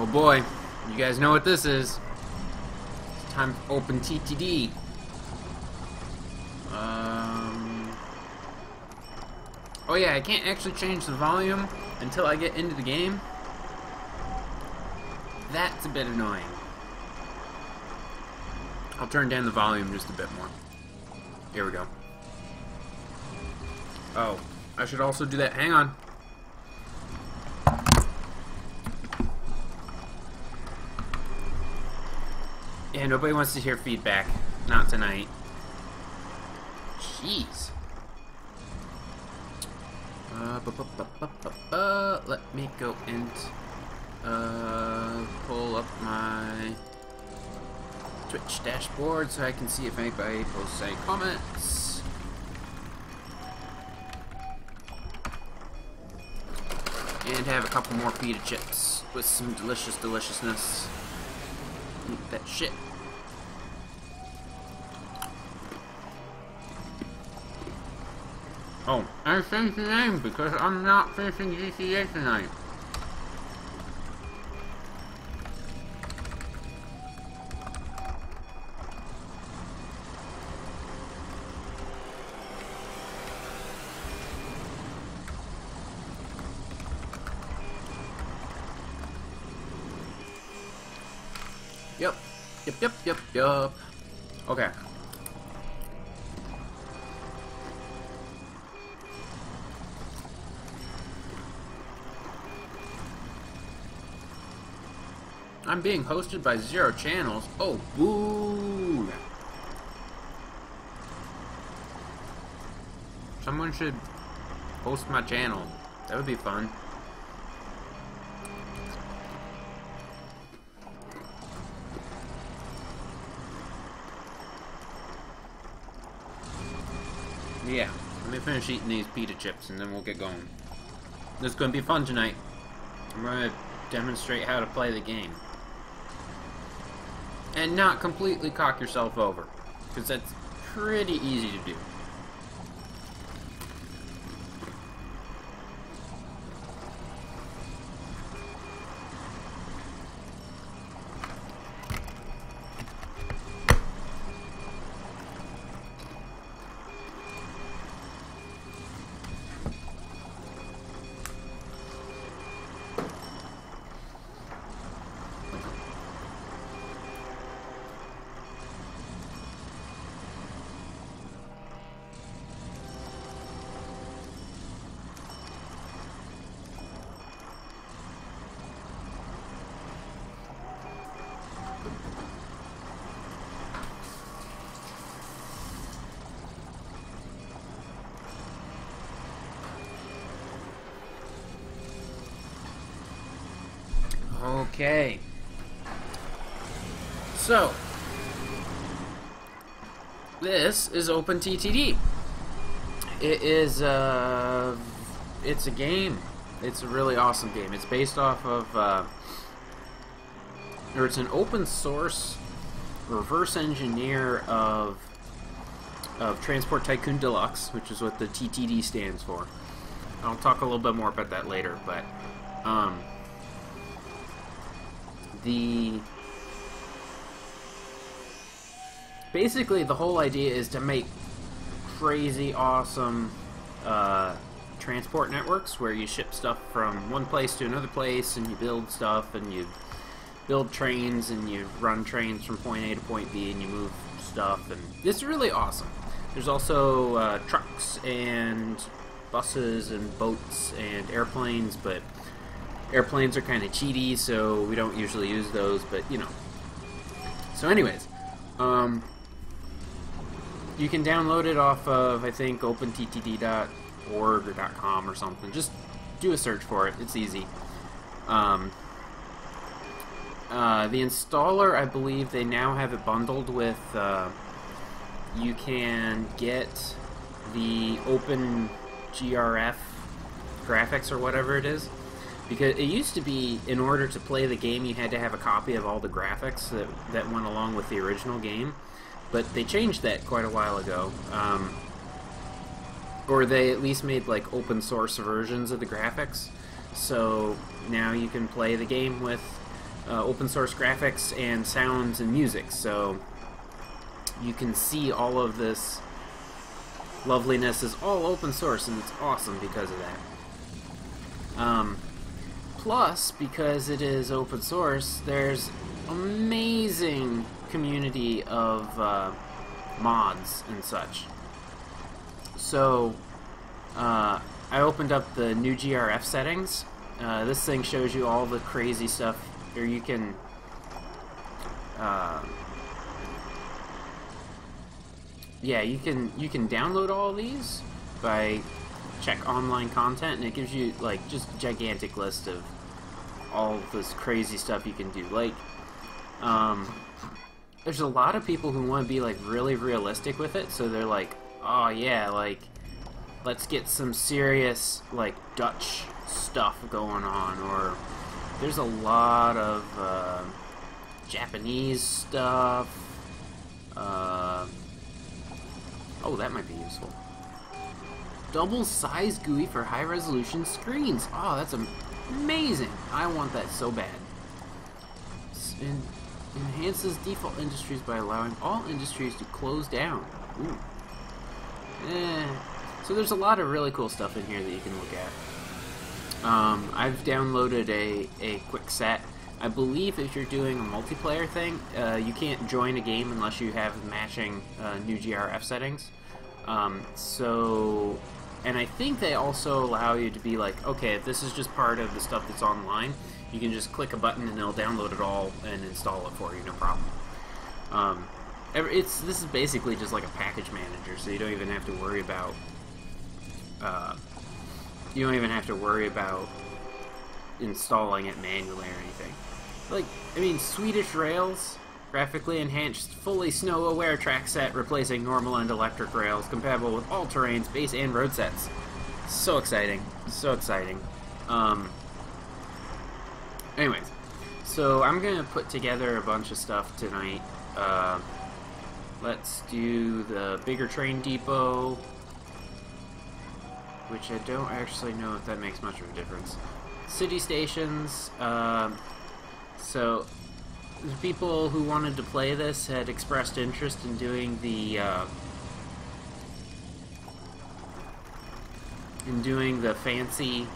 Oh boy, you guys know what this is. It's time to OpenTTD. Um. Oh yeah, I can't actually change the volume until I get into the game. That's a bit annoying. I'll turn down the volume just a bit more. Here we go. Oh, I should also do that. Hang on. Yeah, nobody wants to hear feedback. Not tonight. Jeez. Uh, bu bu bu. Let me go and uh, pull up my Twitch dashboard so I can see if anybody posts any comments. And have a couple more pita chips with some delicious deliciousness. Eat that shit. Oh, I changed the name because I'm not finishing GTA tonight. Being hosted by zero channels. Oh, boo! Someone should host my channel. That would be fun. Yeah, let me finish eating these pita chips and then we'll get going. This is going to be fun tonight. I'm going to demonstrate how to play the game. And not completely cock yourself over. Because that's pretty easy to do. Okay. So, this is OpenTTD. It is, uh, it's a game. It's a really awesome game. It's based off of, uh, or it's an open source reverse engineer of, of Transport Tycoon Deluxe, which is what the TTD stands for. I'll talk a little bit more about that later, but, um, the basically the whole idea is to make crazy awesome uh, transport networks where you ship stuff from one place to another place and you build stuff and you build trains and you run trains from point A to point B and you move stuff and it's really awesome. There's also uh, trucks and buses and boats and airplanes, but airplanes are kind of cheaty, so we don't usually use those, but you know. So, anyways, um, you can download it off of I think OpenTTD.org or .com or something. Just do a search for it; it's easy. Um, uh, the installer, I believe, they now have it bundled with. Uh, you can get the Open GRF graphics or whatever it is because it used to be in order to play the game you had to have a copy of all the graphics that, that went along with the original game but they changed that quite a while ago um, or they at least made like open source versions of the graphics so now you can play the game with uh, open source graphics and sounds and music. So you can see all of this loveliness is all open source, and it's awesome because of that. Um, plus, because it is open source, there's amazing community of uh, mods and such. So, uh, I opened up the NewGRF settings. Uh, this thing shows you all the crazy stuff, or you can. Uh, yeah, you can you can download all these by check online content, and it gives you like just a gigantic list of all this crazy stuff you can do. Like, um, there's a lot of people who want to be like really realistic with it, so they're like, oh yeah, like let's get some serious like Dutch stuff going on, or there's a lot of uh, Japanese stuff. Uh, oh, that might be useful. Double size GUI for high resolution screens. Oh, that's amazing. I want that so bad. En enhances default industries by allowing all industries to close down. Eh, so there's a lot of really cool stuff in here that you can look at. Um, I've downloaded a, a quick set. I believe if you're doing a multiplayer thing, uh, you can't join a game unless you have matching uh, NewGRF settings. Um, so, and I think they also allow you to be like, okay, if this is just part of the stuff that's online, you can just click a button and they'll download it all and install it for you, no problem. Um, it's this is basically just like a package manager, so you don't even have to worry about uh, you don't even have to worry about installing it manually or anything. Like, I mean, Swedish Rails, graphically enhanced, fully snow-aware track set, replacing normal and electric rails, compatible with all terrains, base and road sets. So exciting. So exciting. Um, anyways, so I'm going to put together a bunch of stuff tonight. Uh, let's do the bigger train depot, which I don't actually know if that makes much of a difference. City stations, uh, so people who wanted to play this had expressed interest in doing the uh, in doing the fancy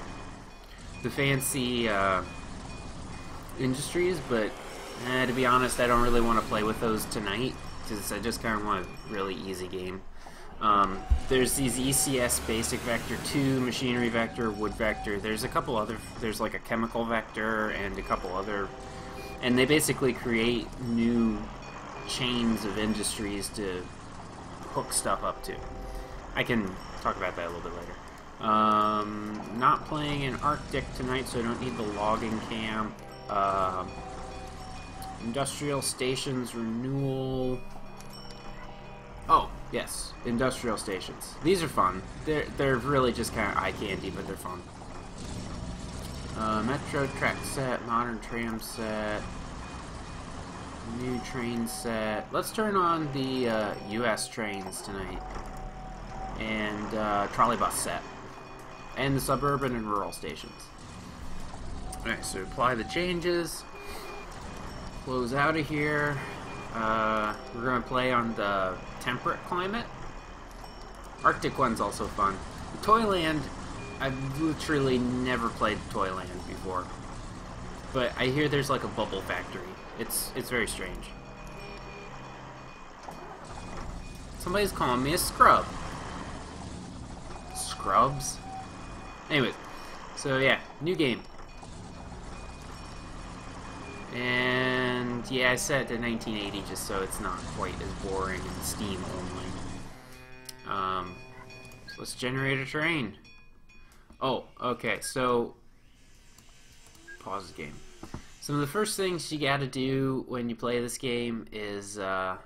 the fancy uh, industries, but eh, to be honest, I don't really want to play with those tonight because I just kind of want a really easy game. Um, there's these ECS basic vector 2, machinery vector, wood vector. There's a couple other, there's like a chemical vector and a couple other, and they basically create new chains of industries to hook stuff up to. I can talk about that a little bit later. Um, not playing in Arctic tonight, so I don't need the logging camp. Uh, industrial stations renewal. Oh, yes, industrial stations. These are fun. They're, they're really just kind of eye candy, but they're fun. Uh, metro track set, modern tram set, new train set. Let's turn on the uh, U.S. trains tonight. And uh, trolleybus set. And the suburban and rural stations. Alright, so apply the changes. Close out of here. Uh, we're going to play on the temperate climate. Arctic one's also fun. Toyland, I've literally never played Toyland before. But I hear there's like a bubble factory. It's it's very strange. Somebody's calling me a scrub. Scrubs? Anyways, so yeah, new game. And yeah, I set it to 1980 just so it's not quite as boring and Steam only. Um, so let's generate a train. Oh, okay, so pause the game. Some of the first things you gotta do when you play this game is, uh,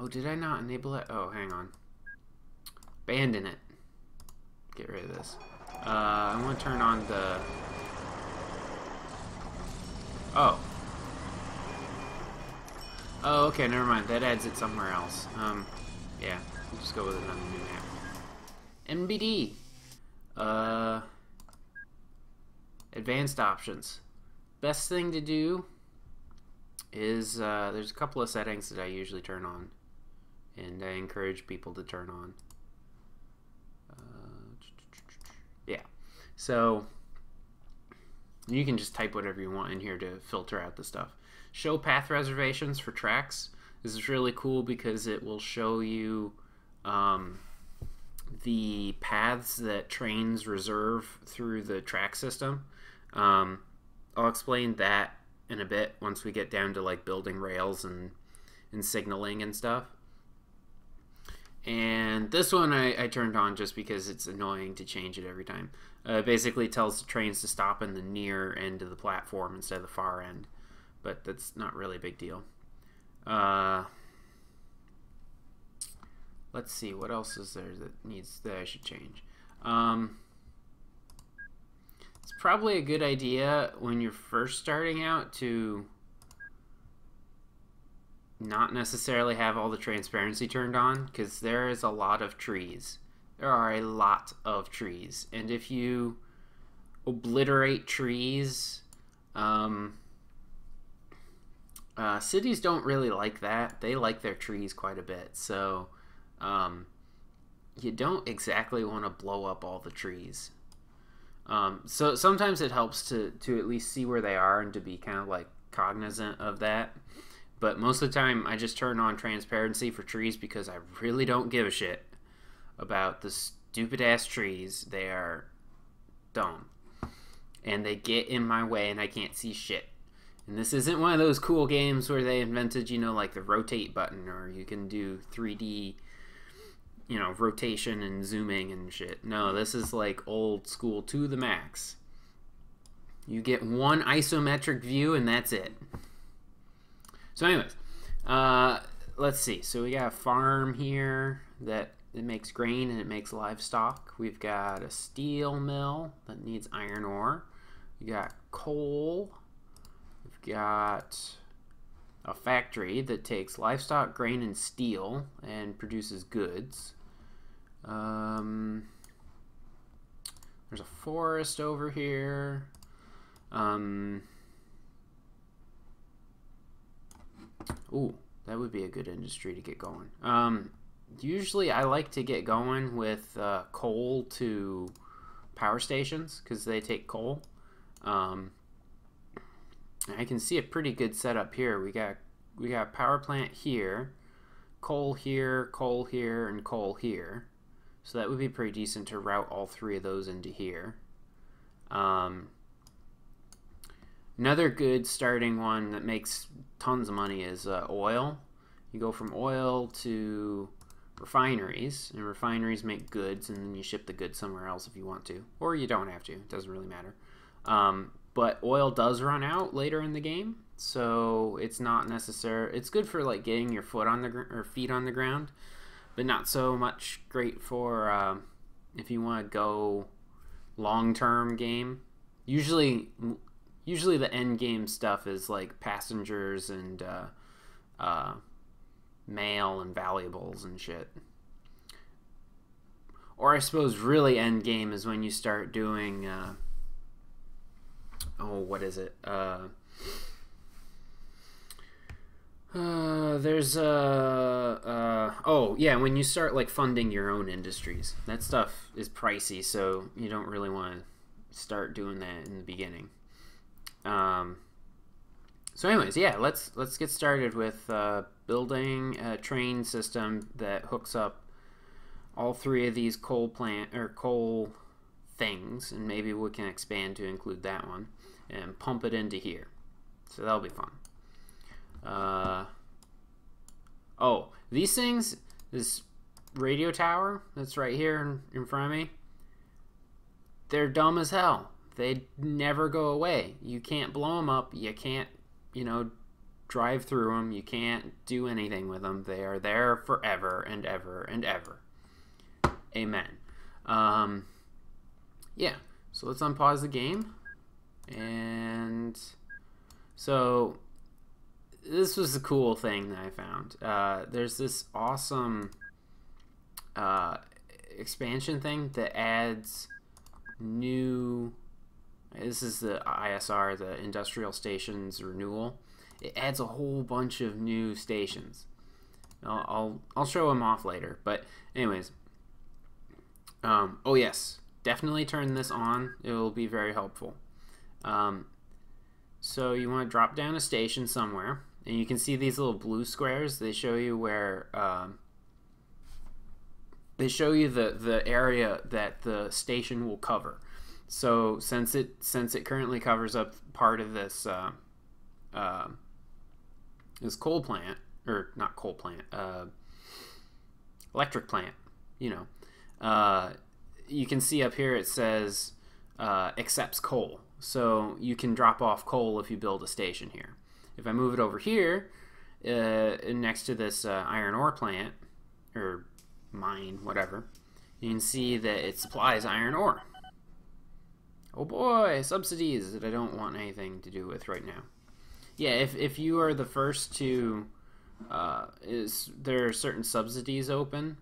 oh, did I not enable it? Oh, hang on. Abandon it. Get rid of this. Uh, I want to turn on the Oh. Oh, okay, never mind. That adds it somewhere else. Um, yeah, we'll just go with another new map. NBD. Uh, advanced options. best thing to do is uh, there's a couple of settings that I usually turn on, and I encourage people to turn on. Uh, yeah, so you can just type whatever you want in here to filter out the stuff. Show path reservations for tracks. This is really cool because it will show you um, the paths that trains reserve through the track system. Um, I'll explain that in a bit once we get down to like building rails and and signaling and stuff. And this one I, I turned on just because it's annoying to change it every time. Uh, it basically tells the trains to stop in the near end of the platform instead of the far end, but that's not really a big deal. Uh, let's see what else is there that needs that I should change. Um, it's probably a good idea when you're first starting out to not necessarily have all the transparency turned on because there is a lot of trees. There are a lot of trees. And if you obliterate trees, um, uh, cities don't really like that. They like their trees quite a bit. So um, you don't exactly want to blow up all the trees. Um, so sometimes it helps to to at least see where they are and to be kind of like cognizant of that. But most of the time, I just turn on transparency for trees because I really don't give a shit about the stupid ass trees. They are dumb, and they get in my way, and I can't see shit. And this isn't one of those cool games where they invented, you know, like the rotate button, or you can do 3D you know, rotation and zooming and shit. No, this is like old school to the max. You get one isometric view and that's it. So anyways, uh, let's see. So we got a farm here that it makes grain and it makes livestock. We've got a steel mill that needs iron ore. We got coal. We've got a factory that takes livestock, grain, and steel and produces goods. Um, there's a forest over here. Um, ooh, that would be a good industry to get going. Um, usually I like to get going with uh, coal to power stations because they take coal. Um, I can see a pretty good setup here. We got we got power plant here, coal here, coal here, and coal here. So that would be pretty decent to route all three of those into here. Um, another good starting one that makes tons of money is uh, oil. You go from oil to refineries, and refineries make goods, and then you ship the goods somewhere else if you want to, or you don't have to. It doesn't really matter. Um, but oil does run out later in the game, so it's not necessary. It's good for like getting your foot on the or feet on the ground, but not so much great for uh, if you want to go long term game. Usually, usually the end game stuff is like passengers and uh, uh, mail and valuables and shit. Or I suppose really end game is when you start doing uh, oh, what is it? Uh, uh, there's uh, uh, oh yeah, when you start like funding your own industries, that stuff is pricey, so you don't really want to start doing that in the beginning. Um, so, anyways, yeah, let's let's get started with uh, building a train system that hooks up all three of these coal plant or coal things, and maybe we can expand to include that one and pump it into here. So that'll be fun. Uh, oh, these things, this radio tower that's right here in, front of me, they're dumb as hell. They never go away. You can't blow them up. You can't, you know, drive through them. You can't do anything with them. They are there forever and ever and ever. Amen. Um, yeah, so let's unpause the game. And so this was a cool thing that I found. Uh, there's this awesome uh, expansion thing that adds new This is the ISR, the Industrial Stations Renewal. It adds a whole bunch of new stations. I'll I'll, I'll show them off later. But anyways, um, oh yes, definitely turn this on. It will be very helpful. Um, so you want to drop down a station somewhere, and you can see these little blue squares. They show you where um, they show you the the area that the station will cover. So since it since it currently covers up part of this uh, uh, this coal plant or not coal plant, uh, electric plant, you know, uh, you can see up here it says uh, accepts coal. So you can drop off coal if you build a station here. If I move it over here, uh, next to this uh, iron ore plant, or mine, whatever, you can see that it supplies iron ore. Oh boy, subsidies that I don't want anything to do with right now. Yeah, if, if you are the first to, uh, is there are certain subsidies open.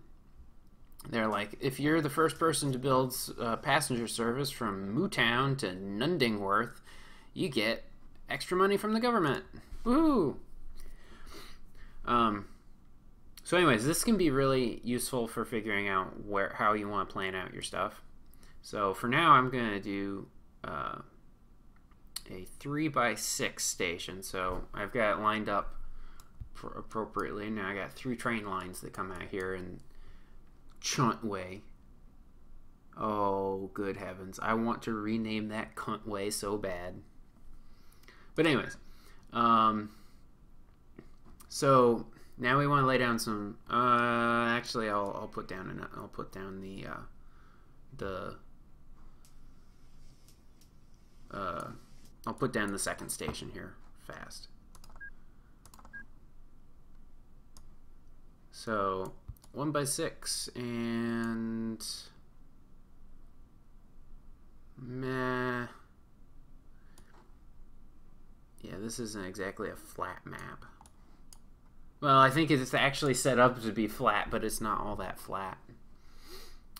They're like, if you're the first person to build uh, passenger service from Mootown to Nundingworth, you get extra money from the government. Woohoo! Um, so, anyways, this can be really useful for figuring out where how you want to plan out your stuff. So for now, I'm going to do uh, a 3 by 6 station. So I've got it lined up appropriately. Now I got three train lines that come out here in Chunt Way. Oh, good heavens. I want to rename that Cunt Way so bad. But anyways, um, so now we want to lay down some. Uh, actually, I'll, I'll put down an, I'll put down the uh, the uh, I'll put down the second station here fast. So one by six and meh. Yeah, this isn't exactly a flat map. Well, I think it's actually set up to be flat, but it's not all that flat.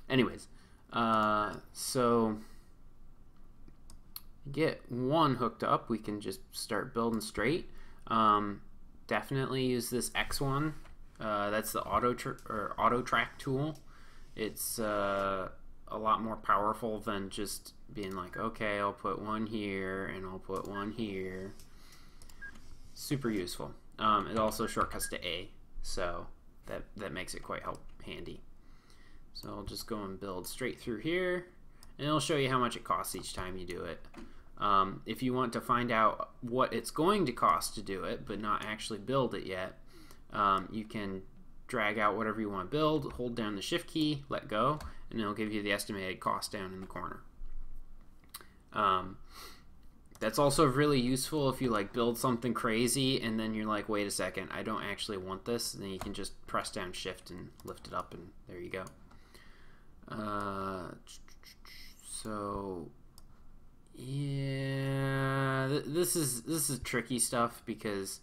Anyways, uh, so get one hooked up, we can just start building straight. Um, definitely use this X one. Uh, that's the auto or auto track tool. It's uh, a lot more powerful than just being like, okay, I'll put one here and I'll put one here. Super useful. Um, it also shortcuts to A, so that that makes it quite help handy. So I'll just go and build straight through here, and it'll show you how much it costs each time you do it. Um, if you want to find out what it's going to cost to do it, but not actually build it yet, um, you can drag out whatever you want to build, hold down the shift key, let go, and it'll give you the estimated cost down in the corner. Um, that's also really useful if you like build something crazy and then you're like, wait a second, I don't actually want this. And then you can just press down shift and lift it up and there you go. Uh, so yeah, this is this is tricky stuff because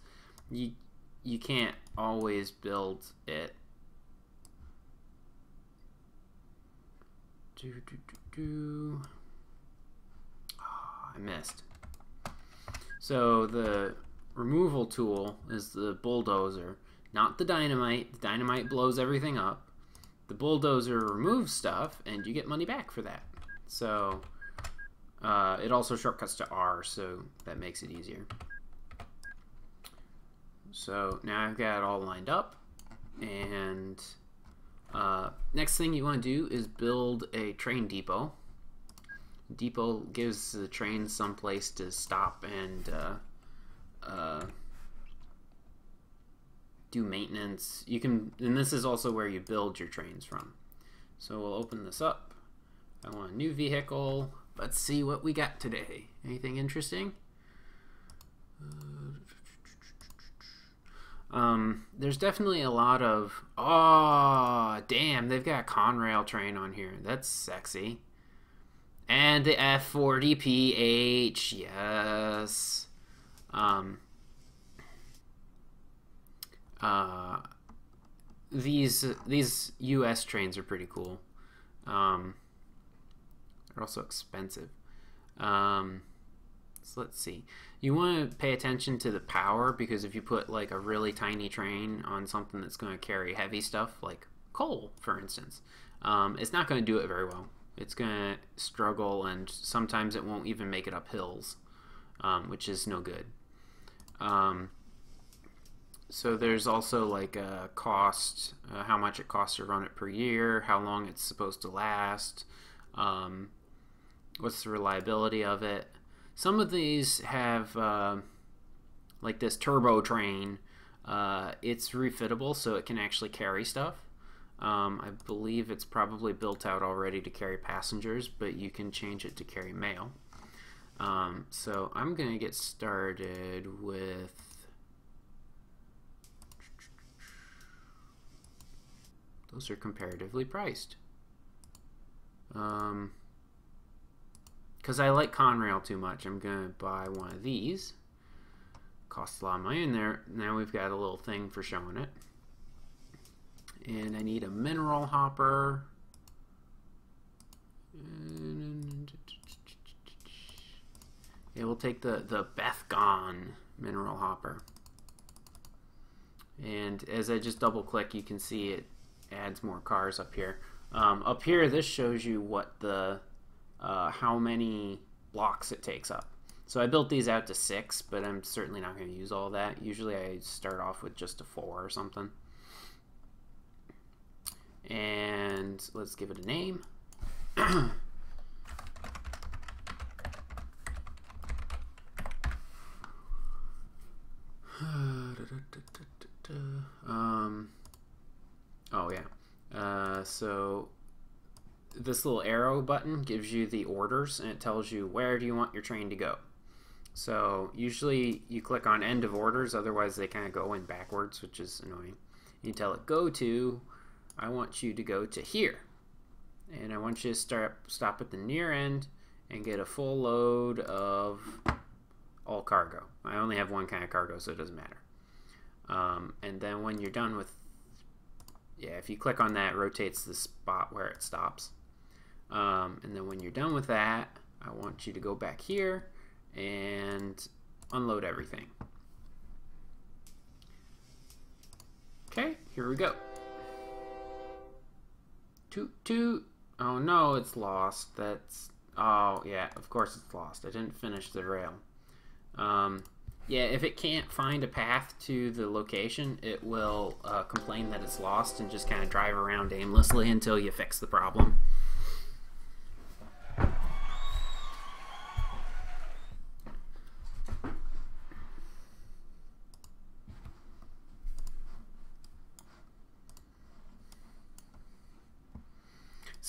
you you can't always build it. Do, do, do. Oh, I missed. So the removal tool is the bulldozer, not the dynamite. The dynamite blows everything up. The bulldozer removes stuff, and you get money back for that. So uh, it also shortcuts to R, so that makes it easier. So now I've got it all lined up, and uh, next thing you want to do is build a train depot. Depot gives the train some place to stop and uh, uh, do maintenance. You can, and this is also where you build your trains from. So we'll open this up. I want a new vehicle. Let's see what we got today. Anything interesting? Um, there's definitely a lot of oh damn they've got Conrail train on here. That's sexy. And the F40PH yes. Um uh these these US trains are pretty cool. Um they're also expensive. Um, let's see. You want to pay attention to the power because if you put like a really tiny train on something that's going to carry heavy stuff, like coal, for instance, um, it's not going to do it very well. It's going to struggle, and sometimes it won't even make it up hills, um, which is no good. Um, so there's also like a cost, uh, how much it costs to run it per year, how long it's supposed to last, um, what's the reliability of it. Some of these have uh, like this turbo train. Uh, it's refittable, so it can actually carry stuff. Um, I believe it's probably built out already to carry passengers, but you can change it to carry mail. Um, so I'm going to get started with those are comparatively priced. Um, because I like Conrail too much, I'm going to buy one of these. Costs a lot of money, and there now we've got a little thing for showing it. And I need a mineral hopper. It will take the, the Bethgon mineral hopper. And as I just double click, you can see it adds more cars up here. Um, up here, this shows you what the uh, how many blocks it takes up. So I built these out to six, but I'm certainly not going to use all that. Usually I start off with just a four or something. And let's give it a name. um, oh yeah. Uh, so this little arrow button gives you the orders and it tells you where do you want your train to go. So usually you click on end of orders, otherwise they kind of go in backwards, which is annoying. You tell it go to, I want you to go to here. And I want you to start stop at the near end and get a full load of all cargo. I only have one kind of cargo, so it doesn't matter. Um, and then when you're done with, yeah, if you click on that, rotates the spot where it stops. Um, and then when you're done with that, I want you to go back here and unload everything. Okay, here we go. Toot toot. Oh no, it's lost. That's, oh yeah, of course it's lost. I didn't finish the rail. Um, yeah, if it can't find a path to the location, it will uh, complain that it's lost and just kind of drive around aimlessly until you fix the problem.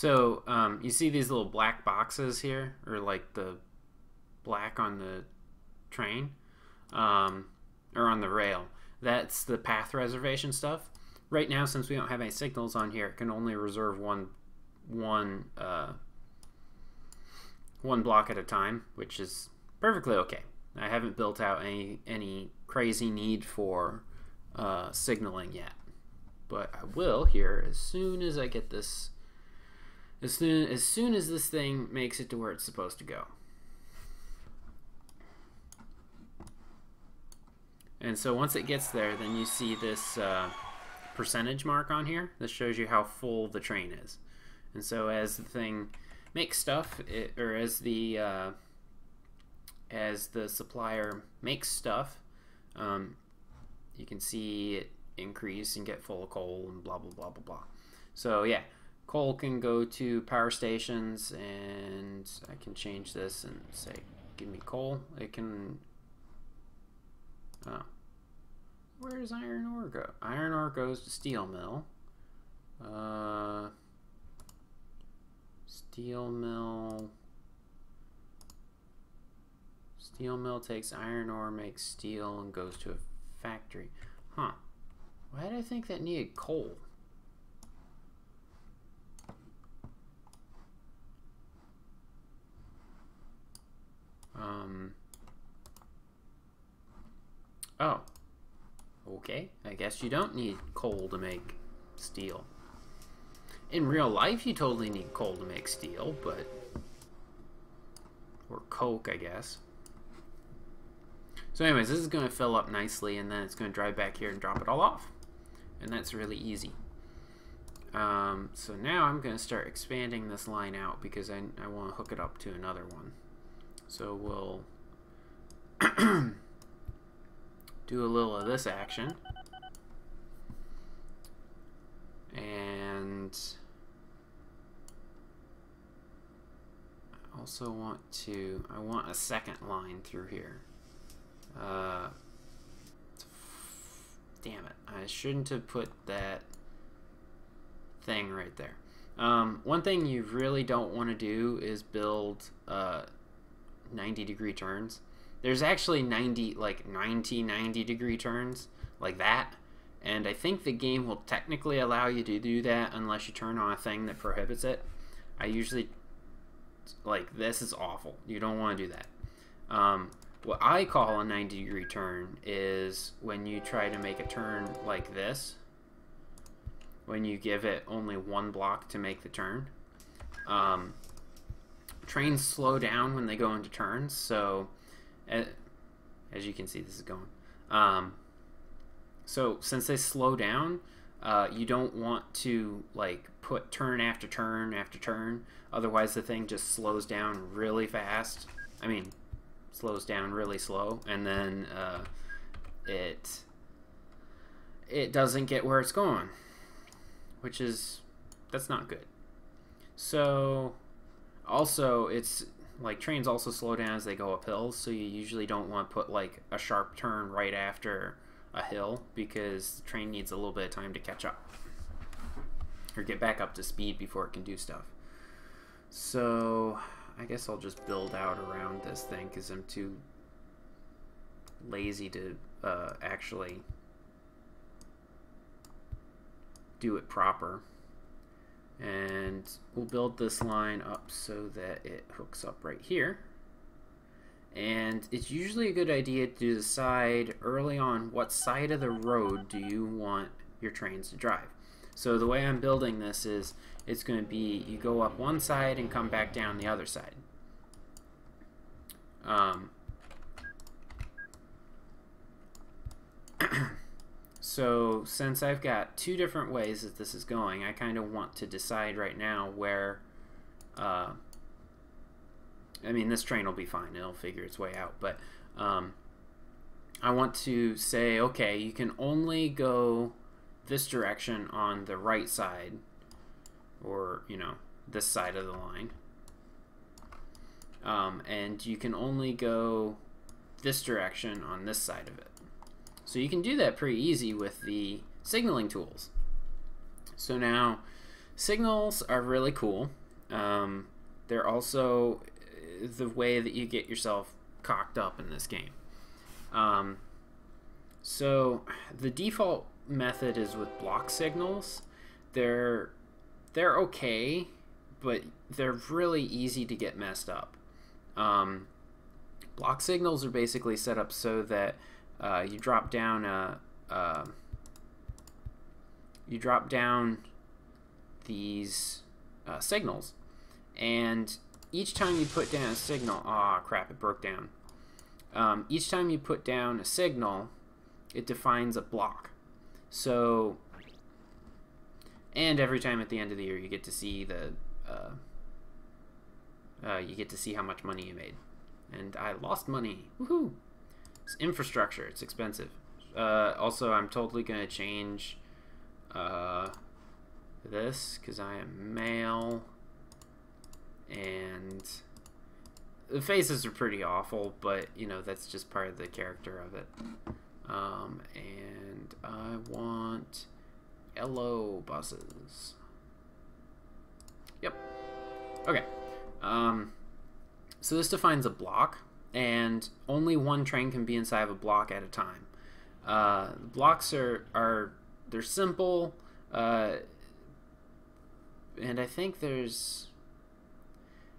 So um, you see these little black boxes here, or like the black on the train, um, or on the rail. That's the path reservation stuff. Right now, since we don't have any signals on here, it can only reserve one one uh, one block at a time, which is perfectly okay. I haven't built out any any crazy need for uh, signaling yet, but I will here as soon as I get this as soon, as soon as this thing makes it to where it's supposed to go. And so once it gets there, then you see this uh, percentage mark on here. This shows you how full the train is. And so as the thing makes stuff, it, or as the uh, as the supplier makes stuff, um, you can see it increase and get full of coal and blah blah blah blah blah. So yeah, Coal can go to power stations and I can change this and say give me coal. It can oh. Where does iron ore go? Iron ore goes to steel mill. Uh, steel mill Steel mill takes iron ore, makes steel, and goes to a factory. Huh. Why did I think that needed coal? Um, oh. Okay, I guess you don't need coal to make steel. In real life, you totally need coal to make steel, but or Coke, I guess. So anyways, this is going to fill up nicely, and then it's going to drive back here and drop it all off. And that's really easy. Um, so now I'm going to start expanding this line out because I, I want to hook it up to another one. So we'll do a little of this action. And I also want to, I want a second line through here. Uh, damn it, I shouldn't have put that thing right there. Um, one thing you really don't want to do is build uh, 90 degree turns. There's actually 90, like 90, 90 degree turns like that. And I think the game will technically allow you to do that unless you turn on a thing that prohibits it. I usually, like, this is awful. You don't want to do that. Um, what I call a 90 degree turn is when you try to make a turn like this, when you give it only one block to make the turn. Um, trains slow down when they go into turns, so as you can see, this is going. Um, so since they slow down, uh, you don't want to like put turn after turn after turn. Otherwise, the thing just slows down really fast. I mean, slows down really slow, and then uh, it it doesn't get where it's going, which is that's not good. So also, it's like trains also slow down as they go up hills, so you usually don't want to put like a sharp turn right after a hill because the train needs a little bit of time to catch up or get back up to speed before it can do stuff. So I guess I'll just build out around this thing because I'm too lazy to uh, actually do it proper and we'll build this line up so that it hooks up right here. And it's usually a good idea to decide early on. What side of the road do you want your trains to drive? So the way I'm building this is it's going to be you go up one side and come back down the other side. Um, So since I've got two different ways that this is going, I kind of want to decide right now where, uh, I mean, this train will be fine. It'll figure its way out. But um, I want to say, okay, you can only go this direction on the right side, or, you know, this side of the line. Um, and you can only go this direction on this side of it. So you can do that pretty easy with the signaling tools. So now, signals are really cool. Um, they're also uh, the way that you get yourself cocked up in this game. Um, so the default method is with block signals. They're they're okay, but they're really easy to get messed up. Um, block signals are basically set up so that uh, you drop down a, uh, you drop down these uh, signals. And each time you put down a signal ah oh, crap it broke down. Um, each time you put down a signal it defines a block. So and every time at the end of the year you get to see the uh, uh, you get to see how much money you made. And I lost money. Woohoo it's infrastructure. It's expensive. Uh, also, I'm totally going to change uh, this because I am male. And the faces are pretty awful, but, you know, that's just part of the character of it. Um, and I want yellow buses. Yep. Okay. Um, so this defines a block and only one train can be inside of a block at a time. Uh, blocks are are they're simple, uh, and I think there's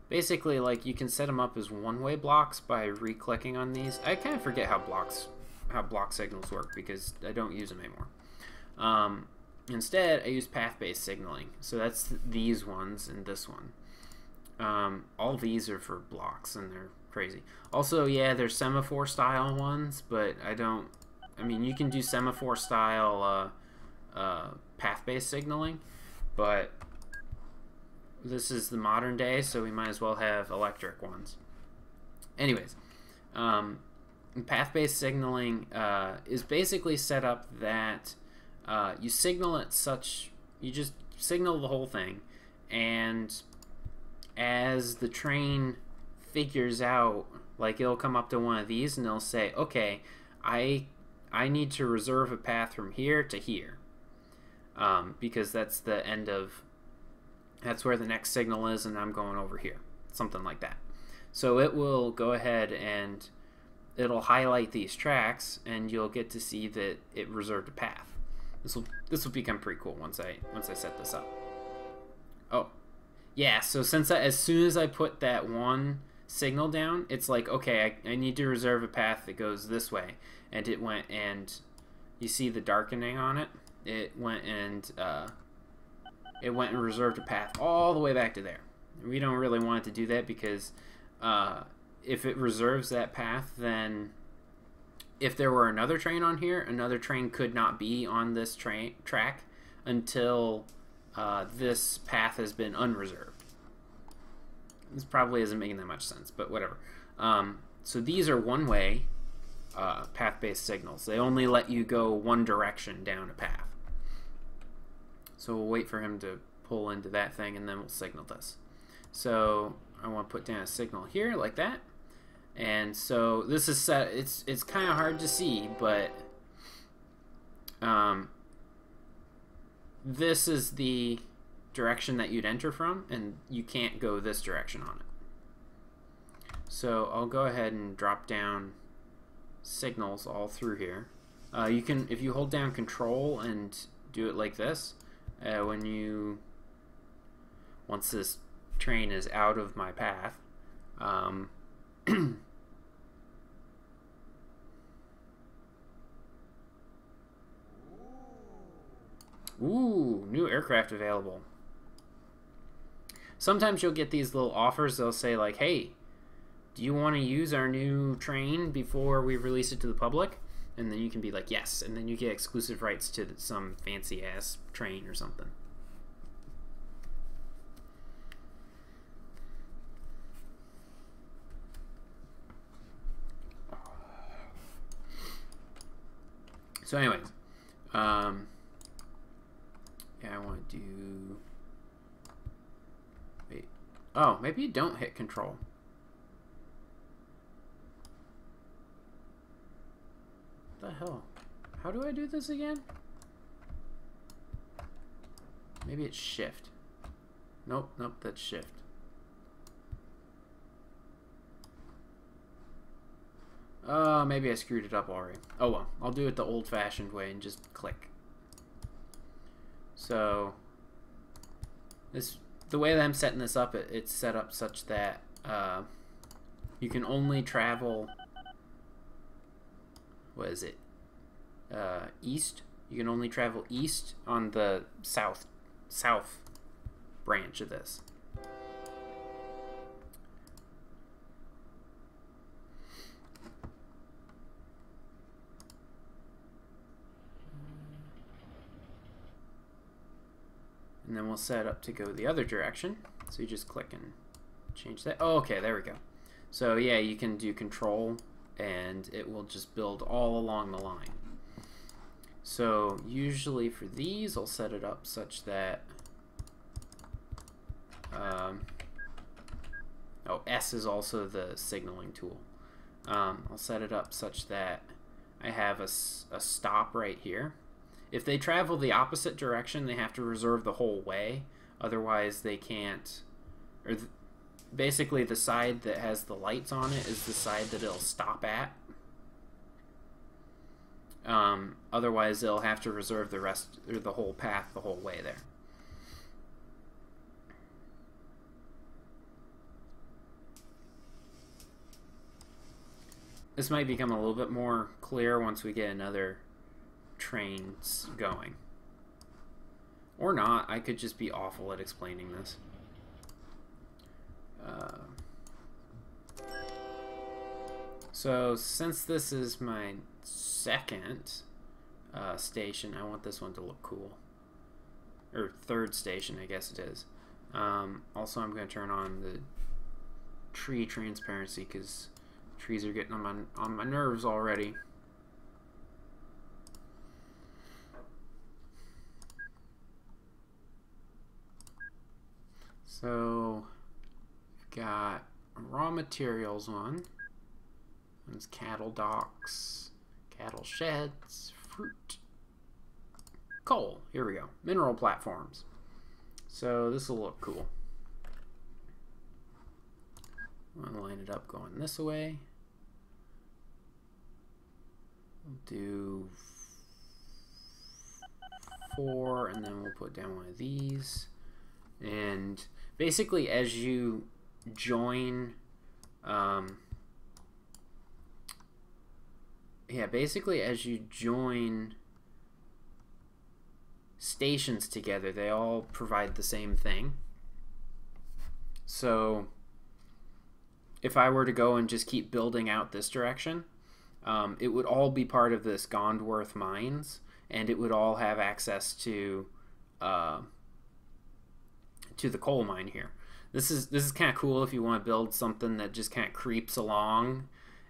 basically like you can set them up as one-way blocks by re-clicking on these. I kind of forget how blocks how block signals work because I don't use them anymore. Um, instead, I use path-based signaling. So that's these ones and this one. Um, all these are for blocks, and they're crazy. Also, yeah, there's semaphore style ones, but I don't. I mean, you can do semaphore style uh, uh, path-based signaling, but this is the modern day, so we might as well have electric ones. Anyways, um, path-based signaling uh, is basically set up that uh, you signal at such you just signal the whole thing, and as the train figures out, like it'll come up to one of these and they'll say, okay, I I need to reserve a path from here to here, um, because that's the end of that's where the next signal is, and I'm going over here, something like that. So it will go ahead and it'll highlight these tracks, and you'll get to see that it reserved a path. This will this will become pretty cool once I once I set this up. Oh, yeah. So since I, as soon as I put that one signal down, it's like okay, I, I need to reserve a path that goes this way, and it went and you see the darkening on it. It went and uh, it went and reserved a path all the way back to there. We don't really want it to do that because uh, if it reserves that path, then if there were another train on here, another train could not be on this train track until uh, this path has been unreserved. This probably isn't making that much sense, but whatever. Um, so these are one-way uh, path-based signals. They only let you go one direction down a path. So we'll wait for him to pull into that thing, and then we'll signal this. So I want to put down a signal here, like that. And so this is set. It's it's kind of hard to see, but um, this is the direction that you'd enter from, and you can't go this direction on it. So I'll go ahead and drop down signals all through here. Uh, you can, if you hold down Control and do it like this, uh, when you, once this train is out of my path, um, Ooh, new aircraft available. Sometimes you'll get these little offers. They'll say like, "Hey, do you want to use our new train before we release it to the public?" And then you can be like, "Yes," and then you get exclusive rights to some fancy ass train or something. So, anyways, um, yeah, I want to do. Wait. Oh, maybe you don't hit control. What the hell? How do I do this again? Maybe it's shift. Nope, nope, that's shift. Uh, maybe I screwed it up already. Oh well, I'll do it the old-fashioned way and just click. So, this the way that I'm setting this up, it, it's set up such that uh, you can only travel. What is it? Uh, east. You can only travel east on the south south branch of this. And then we'll set up to go the other direction. So you just click and change that. Oh, okay, there we go. So yeah, you can do control and it will just build all along the line. So usually for these, I'll set it up such that um, oh, S is also the signaling tool. Um, I'll set it up such that I have a, a stop right here if they travel the opposite direction, they have to reserve the whole way. Otherwise, they can't. Or th basically, the side that has the lights on it is the side that it'll stop at. Um, otherwise, they'll have to reserve the rest or the whole path the whole way there. This might become a little bit more clear once we get another trains going. Or not, I could just be awful at explaining this. Uh, So since this is my second uh, station, I want this one to look cool. Or third station, I guess it is. Um, also, I'm going to turn on the tree transparency because trees are getting on my, on my nerves already. So, we've got raw materials one. One's cattle docks, cattle sheds, fruit, coal. Here we go. Mineral platforms. So this will look cool. I'm to line it up going this way. We'll do four, and then we'll put down one of these. And basically, as you join, um, yeah, basically, as you join stations together, they all provide the same thing. So, if I were to go and just keep building out this direction, um, it would all be part of this Gondworth Mines, and it would all have access to uh, to the coal mine here. This is this is kind of cool if you want to build something that just kind of creeps along,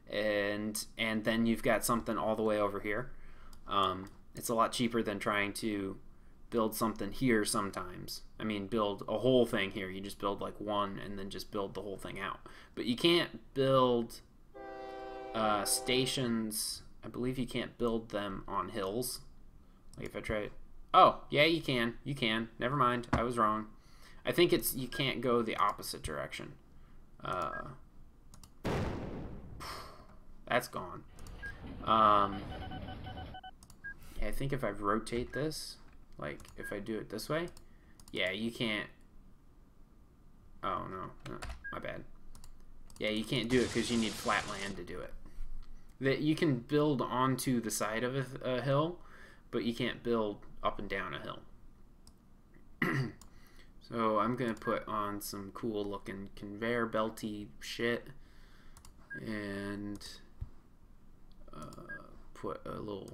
and and then you've got something all the way over here. Um, it's a lot cheaper than trying to build something here sometimes. I mean, build a whole thing here. You just build like one and then just build the whole thing out. But you can't build uh, stations. I believe you can't build them on hills. Like if I try. Oh, yeah, you can. You can. Never mind. I was wrong. I think it's you can't go the opposite direction. Uh, that's gone. Um, yeah, I think if I rotate this, like, if I do it this way, yeah, you can't. Oh, no. no my bad. Yeah, you can't do it because you need flat land to do it. That you can build onto the side of a, a hill, but you can't build up and down a hill. so I'm going to put on some cool looking conveyor belty shit and uh, put a little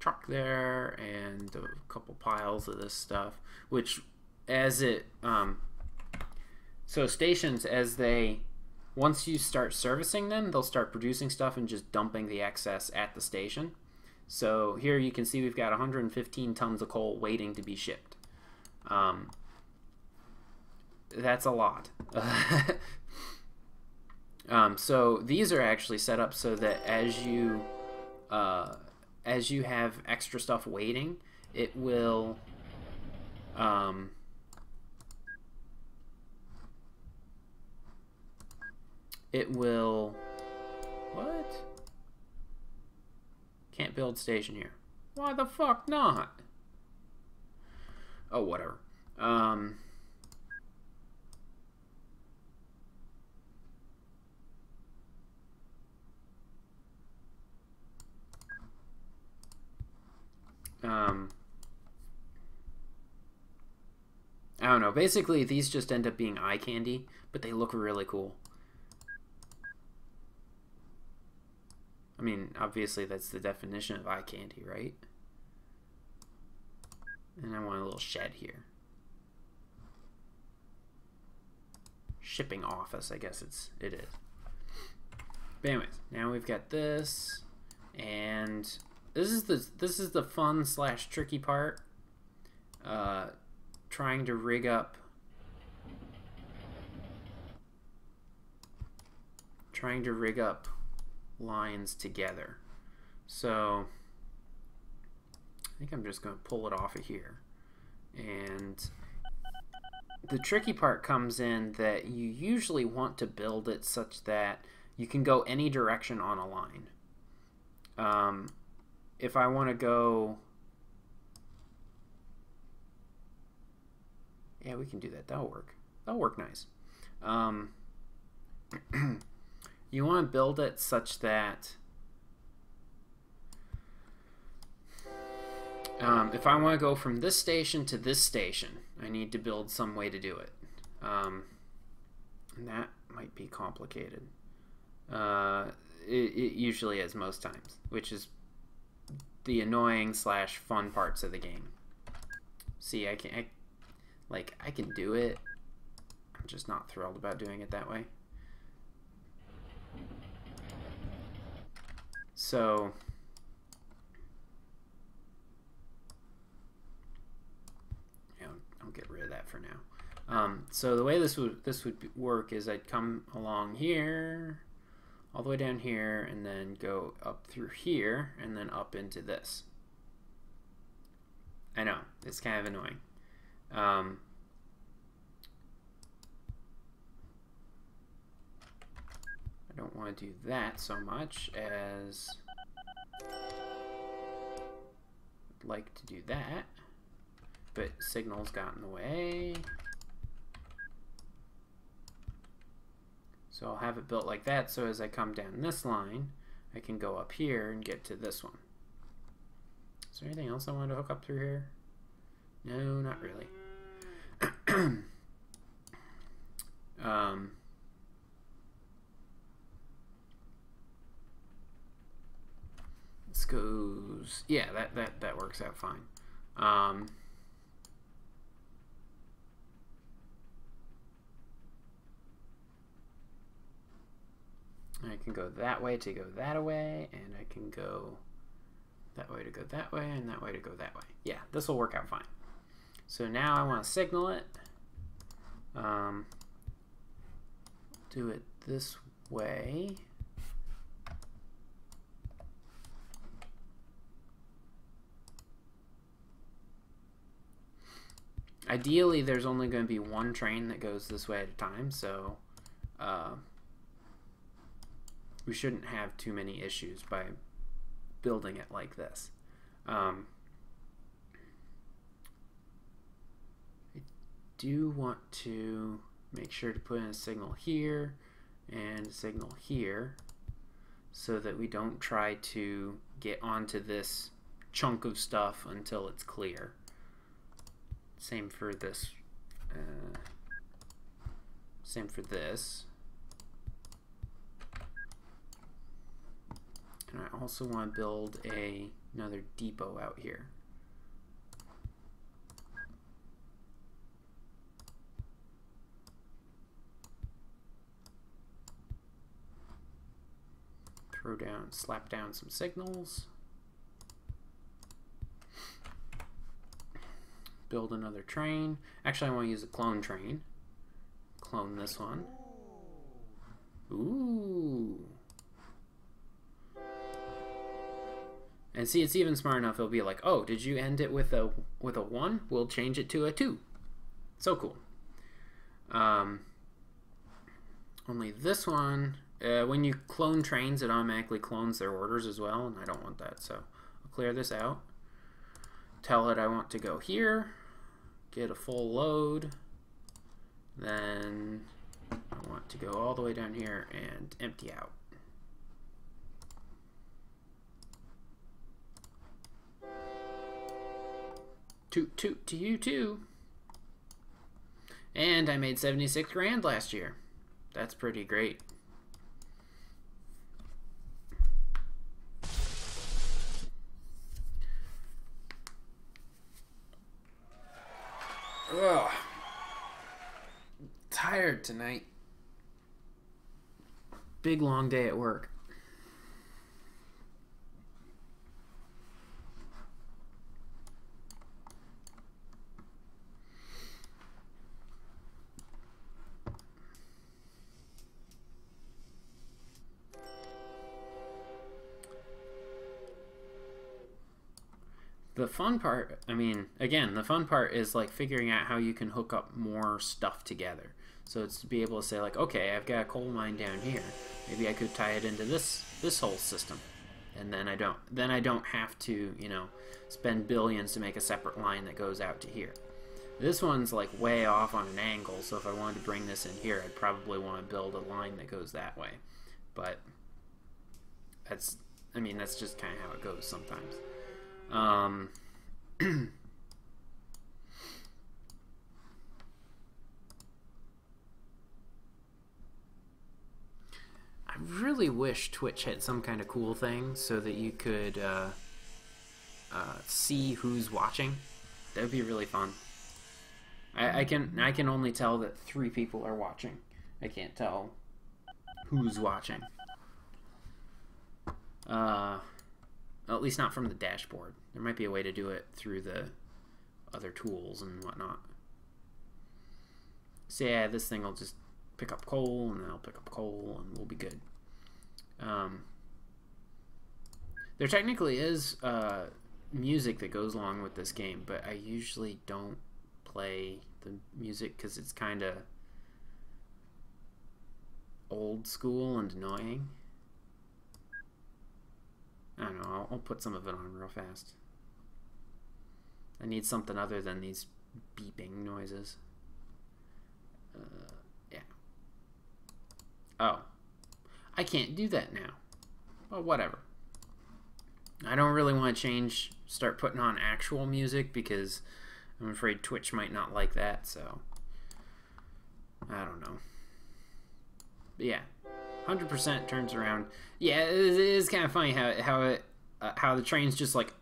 truck there and a couple piles of this stuff, which as it, um, so stations as they, once you start servicing them, they'll start producing stuff and just dumping the excess at the station. So here you can see we've got 115 tons of coal waiting to be shipped. Um, that's a lot. um, so these are actually set up so that as you uh, as you have extra stuff waiting, it will um, it will what? Can't build station here. Why the fuck not? Oh, whatever. Um, um, I don't know. Basically, these just end up being eye candy, but they look really cool. I mean, obviously that's the definition of eye candy, right? And I want a little shed here. Shipping office, I guess it's it is. But anyways, now we've got this, and this is the this is the fun slash tricky part. Uh, trying to rig up, trying to rig up lines together. So I think I'm just going to pull it off of here. And the tricky part comes in that you usually want to build it such that you can go any direction on a line. Um, if I want to go... Yeah, we can do that. That'll work. That'll work nice. Um, you want to build it such that um, if I want to go from this station to this station, I need to build some way to do it. Um, and that might be complicated. Uh, it, it usually is most times, which is the annoying slash fun parts of the game. See, I can, I, like, I can do it. I'm just not thrilled about doing it that way. So, you know, I'll get rid of that for now. Um, so the way this would this would work is I'd come along here, all the way down here, and then go up through here, and then up into this. I know it's kind of annoying. Um, I don't want to do that so much as I'd like to do that, but signals got in the way. So I'll have it built like that so as I come down this line, I can go up here and get to this one. Is there anything else I want to hook up through here? No, not really. um, this goes, yeah, that, that, that works out fine. Um, I can go that way to go that way, and I can go that way to go that way, and that way to go that way. Yeah, this will work out fine. So now I want to signal it. Um, do it this way. Ideally, there's only going to be one train that goes this way at a time, so uh, we shouldn't have too many issues by building it like this. Um, I do want to make sure to put in a signal here and a signal here so that we don't try to get onto this chunk of stuff until it's clear. Same for this. Uh, same for this. And I also want to build a another depot out here. Throw down, slap down some signals. Build another train. Actually, I want to use a clone train. Clone this one. Ooh. And see, it's even smart enough. It'll be like, oh, did you end it with a with a one? We'll change it to a two. So cool. Um, only this one, uh, when you clone trains, it automatically clones their orders as well, and I don't want that. So I'll clear this out. Tell it I want to go here, get a full load, then I want to go all the way down here and empty out. Toot toot to you too. And I made 76 grand last year. That's pretty great. Ugh. Tired tonight. Big long day at work. The fun part, I mean, again, the fun part is like figuring out how you can hook up more stuff together. So it's to be able to say like, okay, I've got a coal mine down here. Maybe I could tie it into this this whole system, and then I don't then I don't have to you know spend billions to make a separate line that goes out to here. This one's like way off on an angle, so if I wanted to bring this in here, I'd probably want to build a line that goes that way. But that's, I mean, that's just kind of how it goes sometimes. Um, I really wish Twitch had some kind of cool thing so that you could uh, uh, see who's watching. That would be really fun. I, I can I can only tell that three people are watching. I can't tell who's watching. Uh, at least not from the dashboard. There might be a way to do it through the other tools and whatnot. So yeah, this thing will just pick up coal, and I'll pick up coal, and we'll be good. Um, there technically is uh, music that goes along with this game, but I usually don't play the music because it's kind of old school and annoying. I don't know, I'll, I'll, put some of it on real fast. I need something other than these beeping noises. Uh, yeah. Oh. I can't do that now. Well, whatever. I don't really want to change, start putting on actual music because I'm afraid Twitch might not like that, so. I don't know. But yeah, 100% turns around. Yeah, it is, kind of funny how how it uh, how the trains just like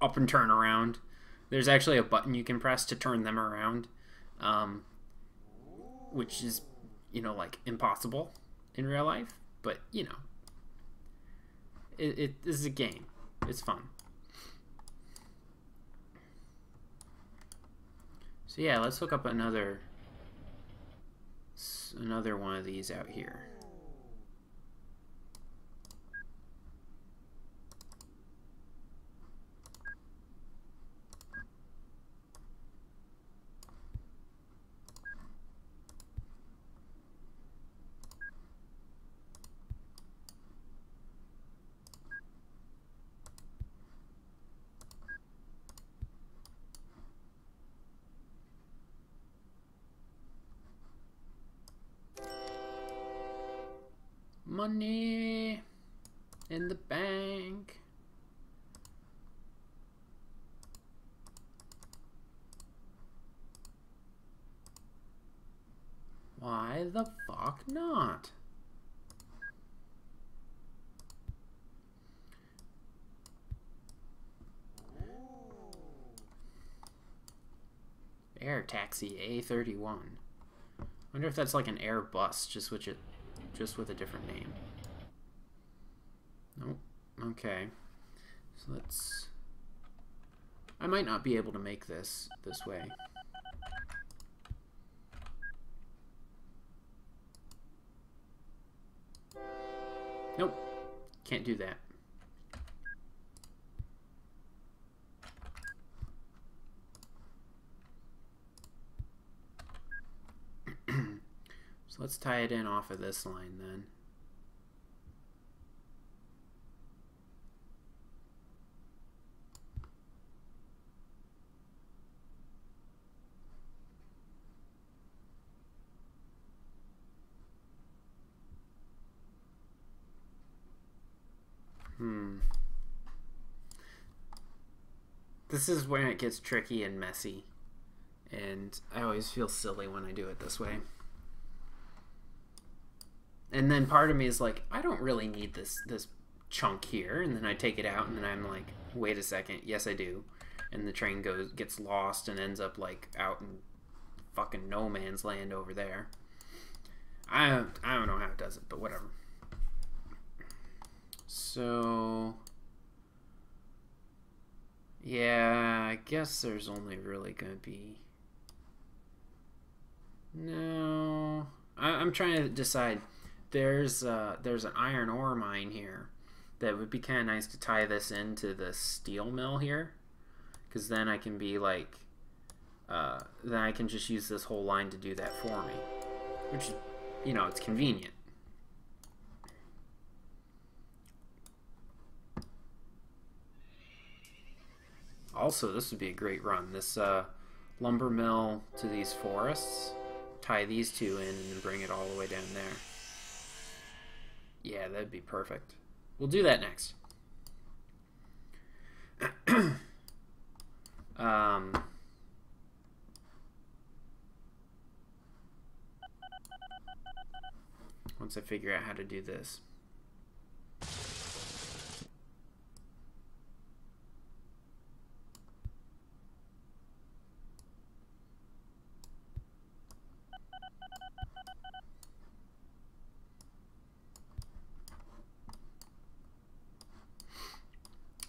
up and turn around. There's actually a button you can press to turn them around, um, which is you know like impossible in real life. But you know, it, it this is a game. It's fun. So yeah, let's hook up another another one of these out here. money in the bank. Why the fuck not? Taxi A31. Wonder if that's like an Airbus, just which it just with a different name. Nope. Okay. So let's... I might not be able to make this this way. Nope. Can't do that. So let's tie it in off of this line then. Hmm. This is when it gets tricky and messy. And I always feel silly when I do it this way and then part of me is like i don't really need this this chunk here. And then i take it out and then i'm like wait a second. Yes i do. And the train goes gets lost and ends up like out in fucking no man's land over there. I don't, i don't know how it does it but whatever. So yeah i guess there's only really gonna be no. I, i'm trying to decide there's there's an iron ore mine here that would be kind of nice to tie this into the steel mill here. Because then I can be like uh, then I can just use this whole line to do that for me. Which you know it's convenient. Also this would be a great run. This uh, lumber mill to these forests tie these two in and bring it all the way down there yeah, that'd be perfect. We'll do that next. um, once I figure out how to do this.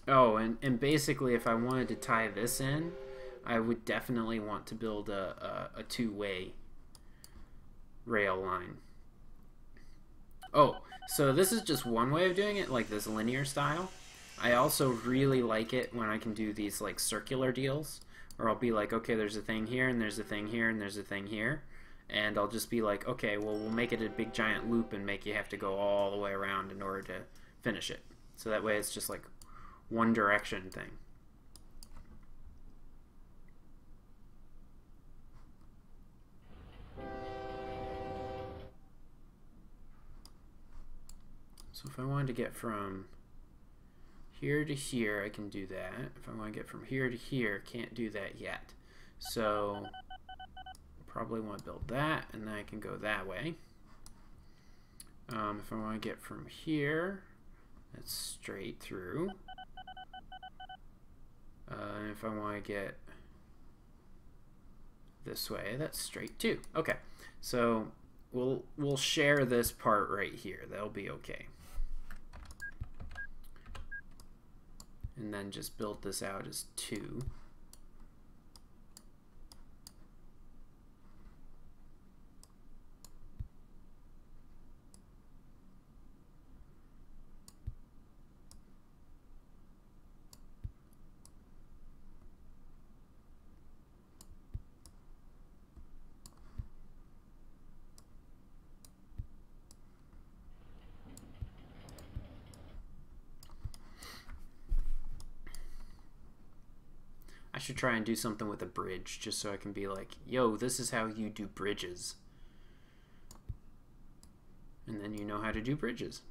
Oh, and, and basically, if I wanted to tie this in, I would definitely want to build a, a, a two-way rail line. Oh, so this is just one way of doing it, like this linear style. I also really like it when I can do these like circular deals, or I'll be like, okay, there's a thing here, and there's a thing here, and there's a thing here. And I'll just be like, okay, well, we'll make it a big giant loop and make you have to go all the way around in order to finish it. So that way it's just like one direction thing. So if I wanted to get from here to here, I can do that. If I want to get from here to here, can't do that yet. So probably want to build that, and then I can go that way. Um, if I want to get from here, that's straight through. Uh, if I want to get this way, that's straight too. Okay, so we'll we'll share this part right here. That'll be okay. and then just build this out as 2. Should try and do something with a bridge just so I can be like, yo, this is how you do bridges. And then you know how to do bridges.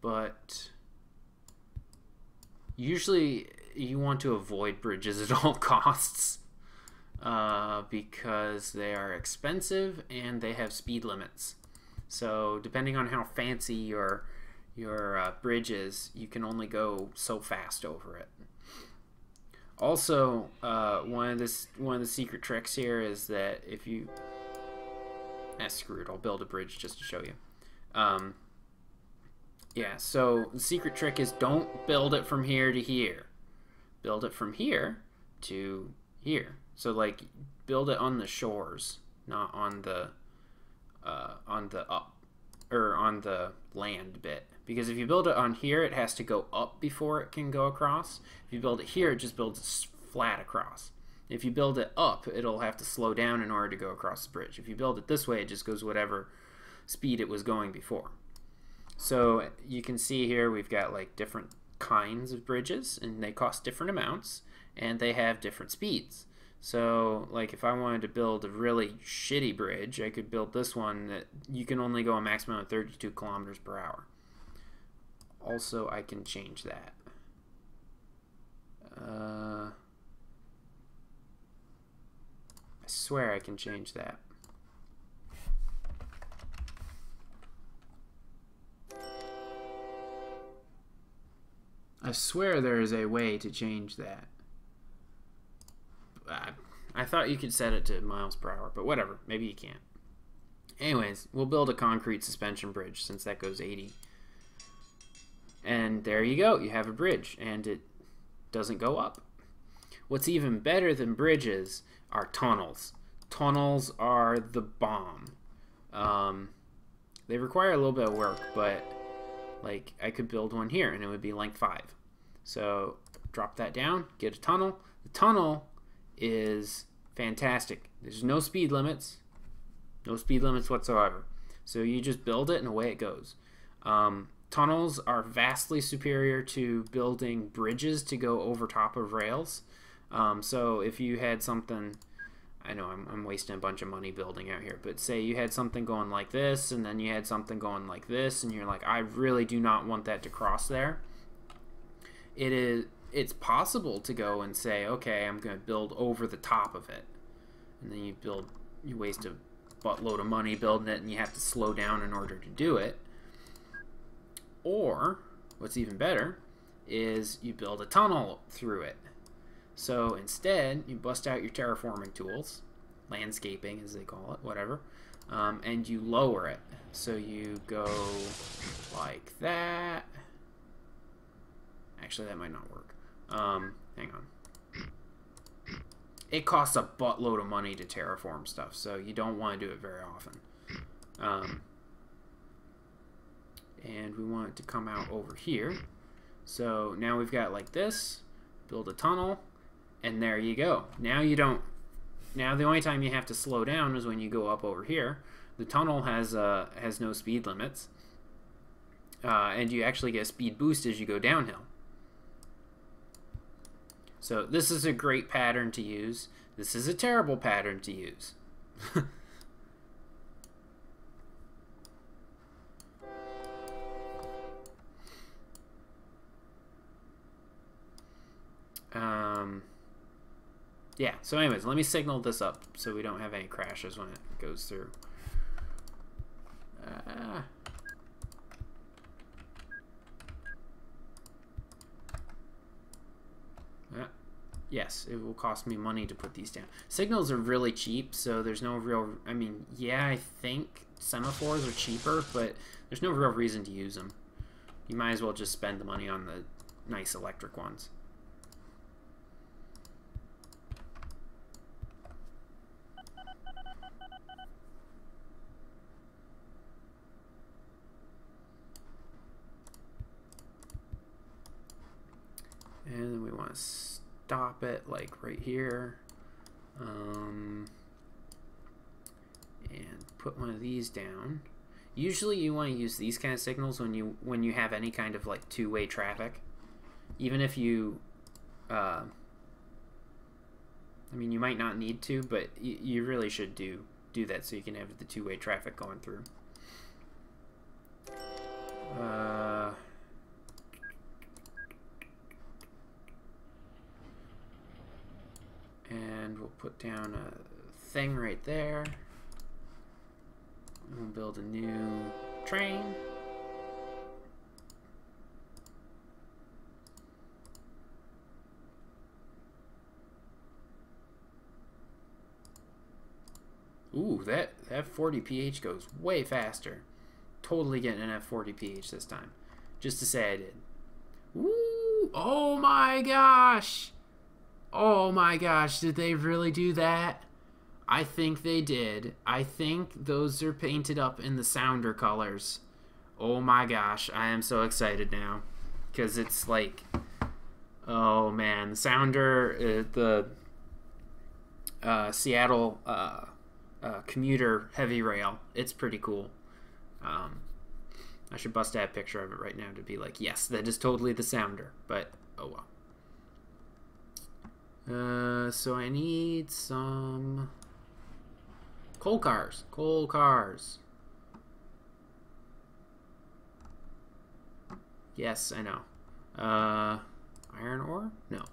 But usually you want to avoid bridges at all costs uh, because they are expensive and they have speed limits. So depending on how fancy your your uh, bridge is, you can only go so fast over it. Also, uh, one of this one of the secret tricks here is that if you ah, screw it, I'll build a bridge just to show you. Um, yeah, so the secret trick is don't build it from here to here. Build it from here to here. So like build it on the shores, not on the uh, on the up or on the land bit. Because if you build it on here, it has to go up before it can go across. If you build it here, it just builds flat across. If you build it up, it'll have to slow down in order to go across the bridge. If you build it this way, it just goes whatever speed it was going before. So you can see here we've got like different kinds of bridges and they cost different amounts and they have different speeds. So like if I wanted to build a really shitty bridge, I could build this one that you can only go a maximum of 32 kilometers per hour also I can change that. Uh, I swear I can change that. I swear there is a way to change that. I, I thought you could set it to miles per hour, but whatever. Maybe you can't. Anyways, we'll build a concrete suspension bridge since that goes 80. And there you go, you have a bridge, and it doesn't go up. What's even better than bridges are tunnels. Tunnels are the bomb. Um, they require a little bit of work, but like I could build one here and it would be length 5. So drop that down, get a tunnel. The tunnel is fantastic. There's no speed limits, no speed limits whatsoever. So you just build it and away it goes. Um, tunnels are vastly superior to building bridges to go over top of rails. Um, so if you had something, I know I'm, I'm, wasting a bunch of money building out here, but say you had something going like this, and then you had something going like this, and you're like, I really do not want that to cross there. It is. It's possible to go and say, okay, I'm going to build over the top of it, and then you build. You waste a buttload of money building it, and you have to slow down in order to do it or, what's even better, is you build a tunnel through it. So instead, you bust out your terraforming tools, landscaping as they call it, whatever, um, and you lower it. So you go like that. Actually, that might not work. Um, hang on. It costs a buttload of money to terraform stuff, so you don't want to do it very often. Um, and we want it to come out over here. So now we've got like this, build a tunnel, and there you go. Now you don't, now the only time you have to slow down is when you go up over here. The tunnel has, uh, has no speed limits, uh, and you actually get a speed boost as you go downhill. So this is a great pattern to use. This is a terrible pattern to use. um, yeah, so anyways, let me signal this up so we don't have any crashes when it goes through. Uh, yes, it will cost me money to put these down. Signals are really cheap, so there's no real... I mean, yeah, I think semaphores are cheaper, but there's no real reason to use them. You might as well just spend the money on the nice electric ones. And then we want to stop it like right here. Um, and put one of these down. Usually you want to use these kind of signals when you when you have any kind of like two-way traffic. Even if you uh, I mean you might not need to, but you really should do do that so you can have the two-way traffic going through. Uh, and we'll put down a thing right there. We'll build a new train. Ooh, that, that 40 pH goes way faster. Totally getting an F40PH this time. Just to say I did. Ooh, oh my gosh! Oh my gosh, did they really do that? I think they did. I think those are painted up in the Sounder colors. Oh my gosh, I am so excited now. Because it's like, oh man, the Sounder, uh, the uh, Seattle uh, uh, commuter heavy rail, it's pretty cool. Um, I should bust out a picture of it right now to be like, yes, that is totally the Sounder. But, oh well. Uh, so I need some coal cars. Coal cars. Yes, I know. Uh, iron ore? No.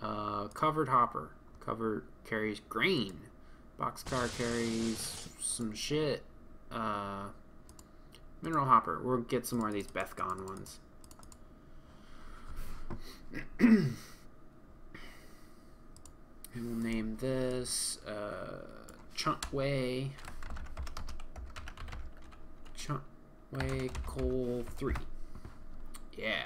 Uh, covered hopper. Covered carries grain. Boxcar carries some shit. Uh, mineral hopper. We'll get some more of these Bethgon ones. And we'll name this uh, Chuntway Coal 3. Yeah.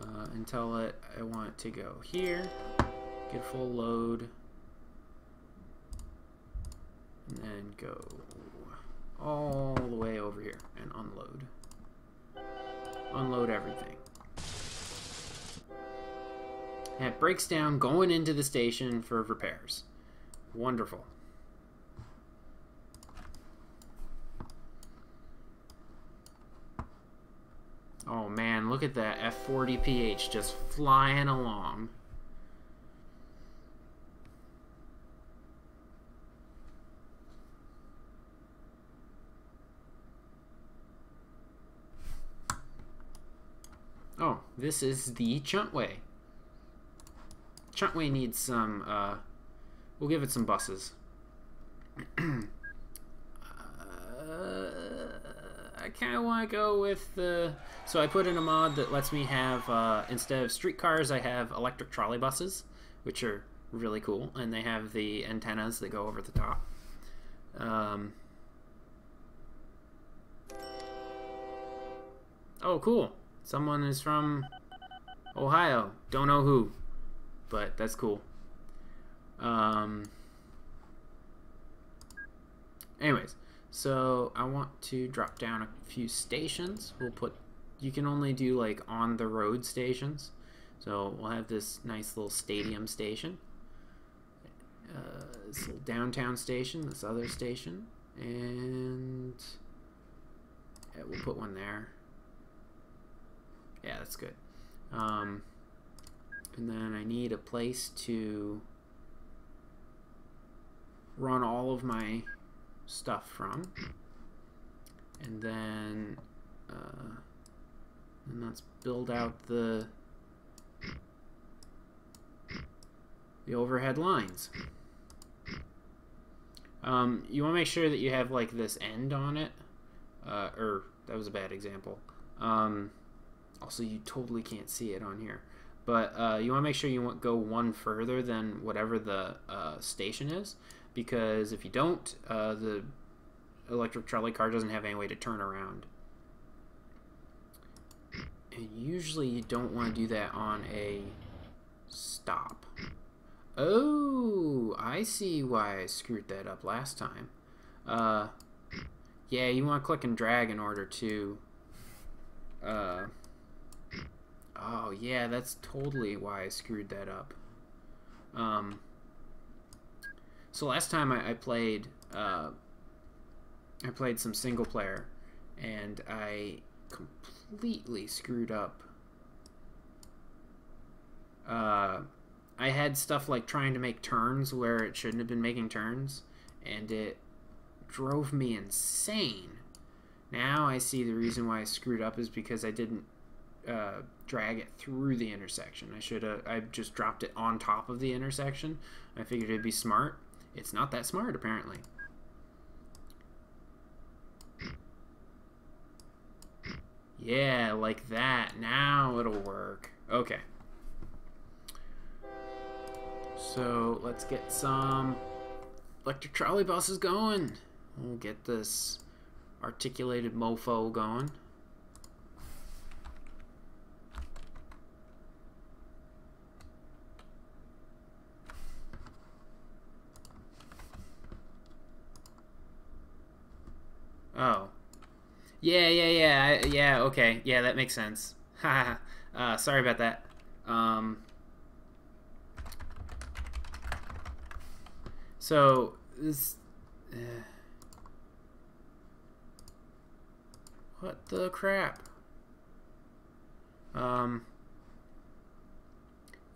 Uh, and tell it I want to go here, get full load, and then go all the way over here and unload. Unload everything. And it breaks down going into the station for repairs. Wonderful. Oh man, look at that F40PH just flying along. Oh, this is the Chuntway. Chuntway needs some, uh, we'll give it some buses. uh, I kind of want to go with the, so I put in a mod that lets me have, uh, instead of streetcars, I have electric trolley buses, which are really cool, and they have the antennas that go over the top. Um, Oh, cool. Someone is from Ohio. Don't know who, but that's cool. Um, anyways, so I want to drop down a few stations. We'll put, you can only do like on the road stations. So we'll have this nice little stadium station. Uh, this little downtown station, this other station, and yeah, we'll put one there. Yeah, that's good. Um, and then I need a place to run all of my stuff from. And then, uh, and let's build out the the overhead lines. Um, you want to make sure that you have like this end on it, uh, or that was a bad example. Um, also, you totally can't see it on here, but uh, you want to make sure you go one further than whatever the uh, station is, because if you don't, uh, the electric trolley car doesn't have any way to turn around. And usually you don't want to do that on a stop. Oh, I see why I screwed that up last time. Uh, yeah, you want to click and drag in order to... Oh, yeah, that's totally why I screwed that up. Um, so last time I, I played, uh, I played some single player, and I completely screwed up. Uh, I had stuff like trying to make turns where it shouldn't have been making turns, and it drove me insane. Now I see the reason why I screwed up is because I didn't uh, drag it through the intersection. I should have. I just dropped it on top of the intersection. I figured it'd be smart. It's not that smart, apparently. Yeah, like that. Now it'll work. Okay. So let's get some electric trolley buses going. We'll get this articulated mofo going. Oh. Yeah, yeah, yeah, yeah, okay. Yeah, that makes sense. Uh, sorry about that. Um, so, this... Uh, what the crap? Um...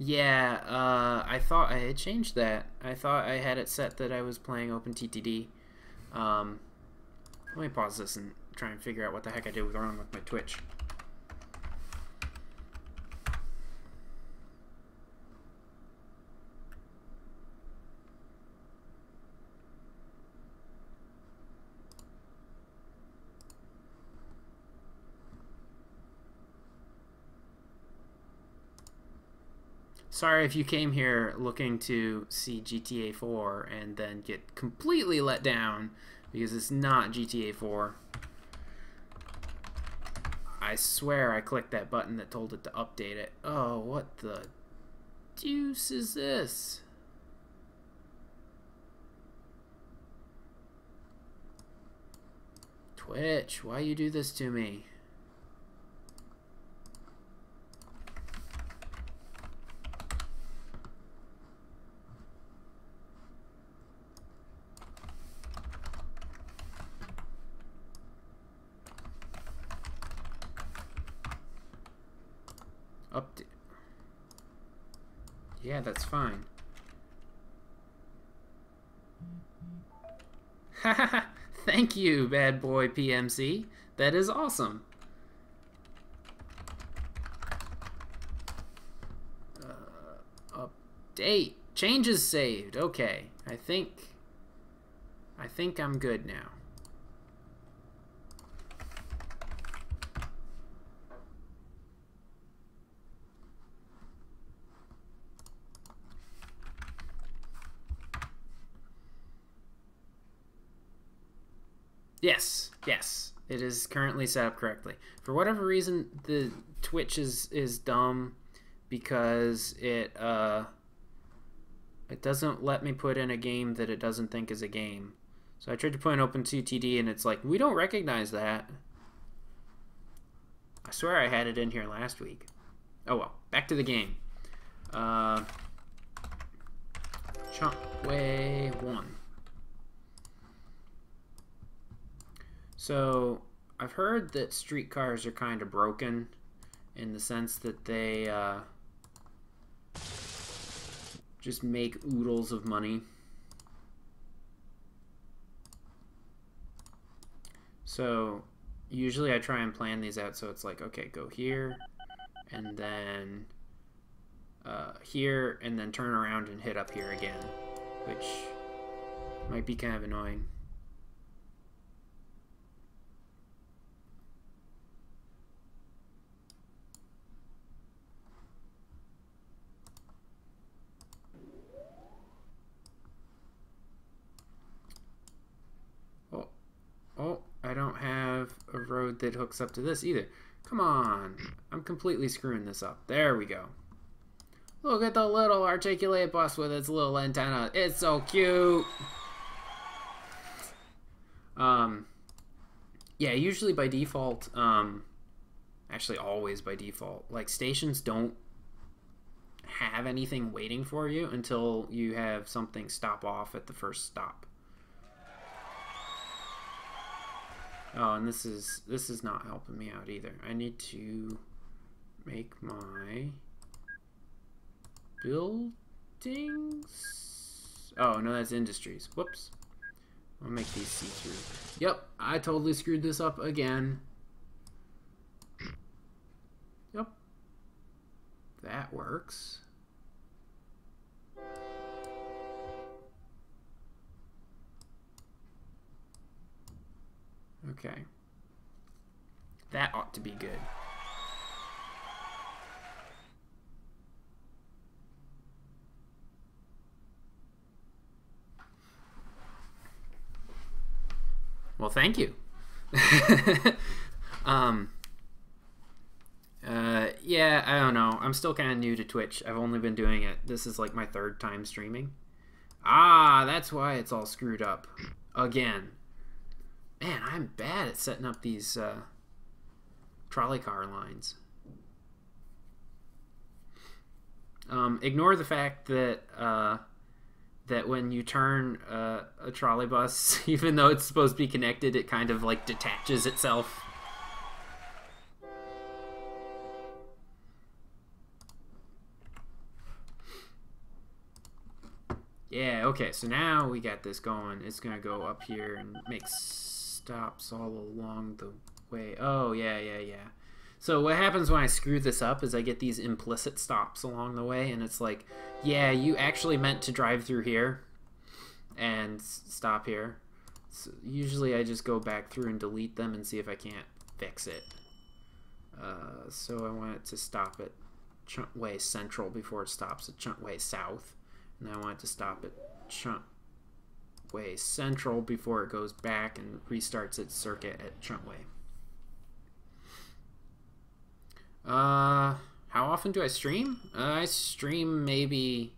Yeah, uh, I thought I had changed that. I thought I had it set that I was playing OpenTTD. Um, let me pause this and try and figure out what the heck I did with wrong with my Twitch. Sorry if you came here looking to see GTA 4 and then get completely let down because it's not GTA 4. I swear I clicked that button that told it to update it. Oh, what the deuce is this? Twitch, why you do this to me? Update. Fine. Thank you, bad boy PMC. That is awesome. Uh, update. Changes saved. Okay. I think... I think I'm good now. Yes. It is currently set up correctly. For whatever reason, the Twitch is is dumb because it uh it doesn't let me put in a game that it doesn't think is a game. So I tried to put in OpenTTD and it's like, we don't recognize that. I swear I had it in here last week. Oh well, back to the game. Uh, Chuntway 1. So, I've heard that streetcars are kind of broken in the sense that they uh, just make oodles of money. So usually I try and plan these out so it's like, okay, go here, and then uh, here, and then turn around and hit up here again, which might be kind of annoying. Oh, I don't have a road that hooks up to this either. Come on. I'm completely screwing this up. There we go. Look at the little articulated bus with its little antenna. It's so cute. Um, yeah, usually by default, um, actually always by default, like stations don't have anything waiting for you until you have something stop off at the first stop. Oh, and this is this is not helping me out either. I need to make my buildings. Oh no, that's industries. Whoops. I'll make these see-through. Yep, I totally screwed this up again. Yep. That works. Okay. That ought to be good. Well, thank you. um, uh, yeah, I don't know. I'm still kind of new to Twitch. I've only been doing it. This is like my third time streaming. Ah, that's why it's all screwed up. Again. Man, I'm bad at setting up these uh, trolley car lines. Um, ignore the fact that uh, that when you turn uh, a trolley bus, even though it's supposed to be connected, it kind of like detaches itself. Yeah, okay, so now we got this going. It's gonna go up here and make stops all along the way. Oh, yeah, yeah, yeah. So what happens when I screw this up is I get these implicit stops along the way, and it's like, yeah, you actually meant to drive through here and stop here. So usually I just go back through and delete them and see if I can't fix it. Uh, so I want it to stop at Chuntway Central before it stops at Chuntway South. And I want it to stop at Chunt Way Central before it goes back and restarts its circuit at Chuntway. Uh, how often do I stream? Uh, I stream maybe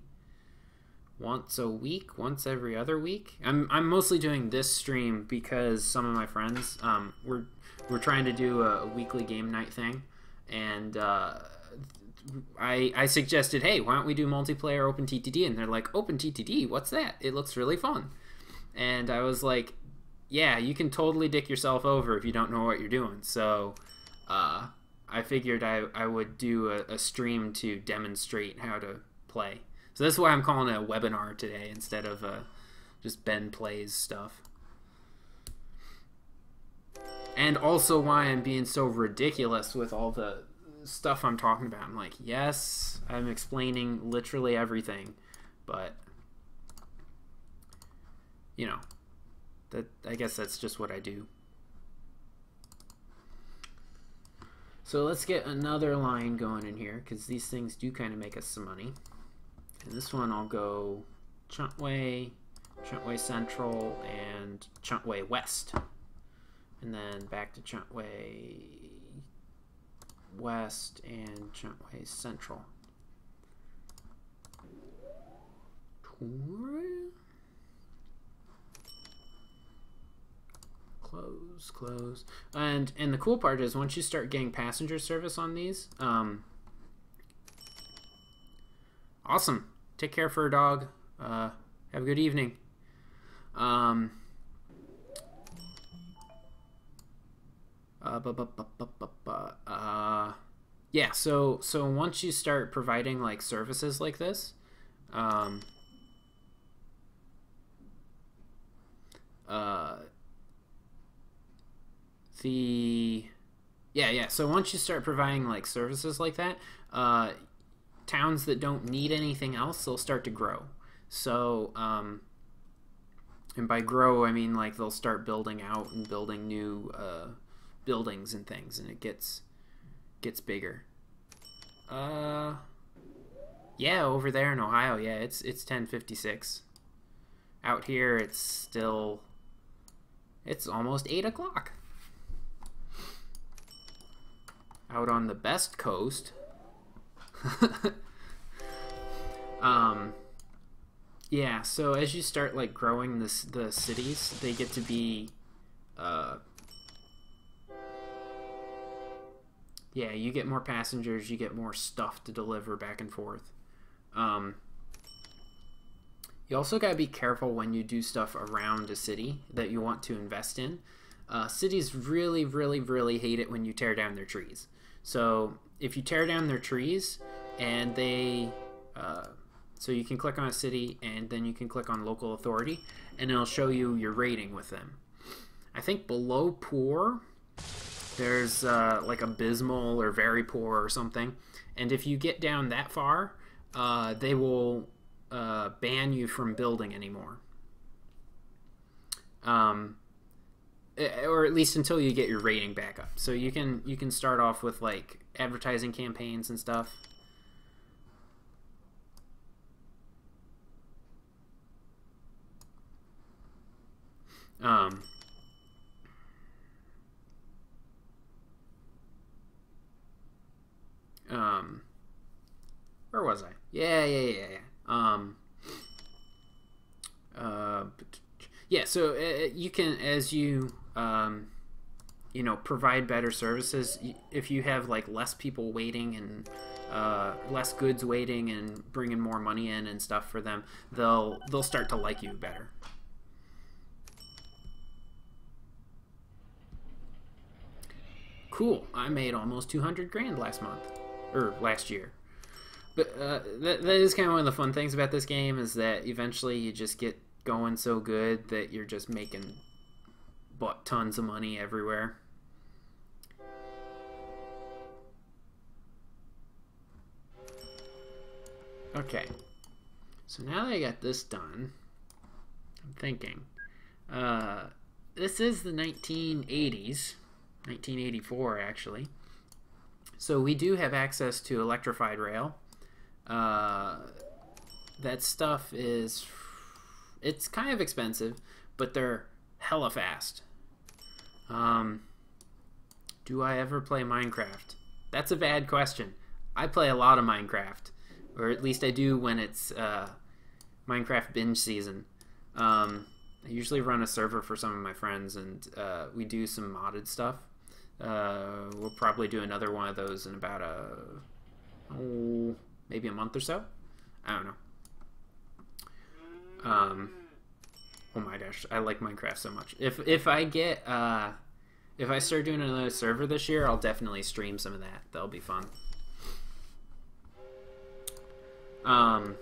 once a week, once every other week. I'm, I'm mostly doing this stream because some of my friends, um, we're, we're trying to do a, a weekly game night thing. And, uh, I, I suggested, hey, why don't we do multiplayer OpenTTD? And they're like, OpenTTD? What's that? It looks really fun and I was like, yeah, you can totally dick yourself over if you don't know what you're doing. So uh, I figured I, I would do a, a, stream to demonstrate how to play. So that's why I'm calling it a webinar today instead of uh, just Ben plays stuff. And also why I'm being so ridiculous with all the stuff I'm talking about. I'm like, yes, I'm explaining literally everything, but you know, that I guess that's just what I do. So let's get another line going in here because these things do kind of make us some money. And this one I'll go Chuntway, Chuntway Central, and Chuntway West. and then back to Chuntway West and Chuntway Central. Close, close. And and the cool part is once you start getting passenger service on these, um, awesome. Take care for a dog. Uh, have a good evening. Um, uh, bu- bu- bu- bu- bu- bu- uh, yeah, so so once you start providing like services like this, um, uh, the yeah yeah. So once you start providing like services like that uh, towns that don't need anything else they'll start to grow. So um, and by grow i mean like they'll start building out and building new uh, buildings and things and it gets gets bigger. Uh yeah over there in ohio yeah it's it's 1056 out here it's still it's almost 8 o'clock out on the best coast. um, yeah, so as you start like growing this the cities, they get to be, uh, yeah, you get more passengers, you get more stuff to deliver back and forth. Um, you also gotta be careful when you do stuff around a city that you want to invest in. Uh, cities really, really, really hate it when you tear down their trees. So if you tear down their trees and they, uh, so you can click on a city and then you can click on local authority and it'll show you your rating with them. I think below poor, there's uh, like abysmal or very poor or something. And if you get down that far, uh, they will uh, ban you from building anymore. Um, or at least until you get your rating back up. So you can you can start off with like advertising campaigns and stuff. Um, um, where was I? Yeah, yeah, yeah, yeah. Um, uh, yeah. So uh, you can as you um, you know provide better services. If you have like less people waiting and uh, less goods waiting and bringing more money in and stuff for them they'll they'll start to like you better. Cool. I made almost 200 grand last month or last year. But uh, that, that is kind of one of the fun things about this game is that eventually you just get going so good that you're just making bought tons of money everywhere. Okay, so now that I got this done, I'm thinking, uh, this is the 1980s, 1984 actually. So we do have access to electrified rail. Uh, that stuff is, it's kind of expensive, but they're hella fast. Um, do I ever play Minecraft? That's a bad question. I play a lot of Minecraft, or at least I do when it's uh, Minecraft binge season. Um, I usually run a server for some of my friends, and uh, we do some modded stuff. Uh, we'll probably do another one of those in about a oh, maybe a month or so. I don't know. Um, oh my gosh, I like Minecraft so much. If if I get uh, if I start doing another server this year, I'll definitely stream some of that. That'll be fun. Um,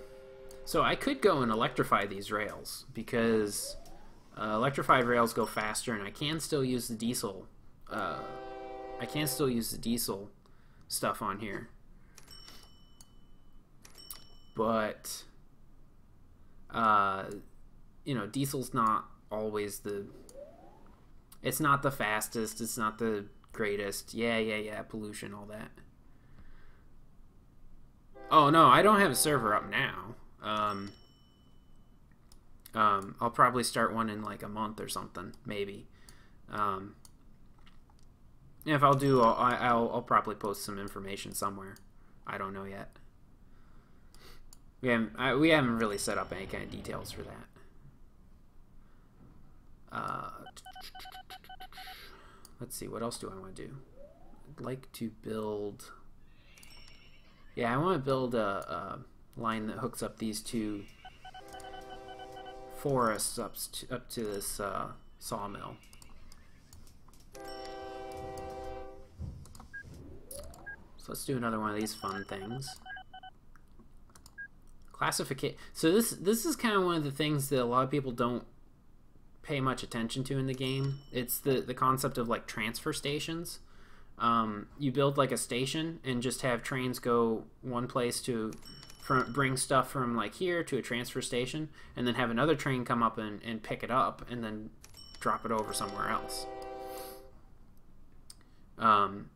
so I could go and electrify these rails because uh, electrified rails go faster, and I can still use the diesel. Uh, I can still use the diesel stuff on here, but uh, you know, diesel's not always the it's not the fastest, it's not the greatest. Yeah, yeah, yeah, pollution, all that. Oh no, I don't have a server up now. Um, um, I'll probably start one in like a month or something, maybe. Um, If I'll do, I'll, I'll, I'll probably post some information somewhere. I don't know yet. We haven't, I, we haven't really set up any kind of details for that. Uh, let's see, what else do I want to do? I'd like to build... Yeah, I want to build a, a line that hooks up these two forests up to, up to this uh, sawmill. So let's do another one of these fun things. Classification. So this this is kind of one of the things that a lot of people don't pay much attention to in the game. It's the the concept of like transfer stations. Um, you build like a station and just have trains go one place to from bring stuff from like here to a transfer station, and then have another train come up and, and pick it up and then drop it over somewhere else. Um,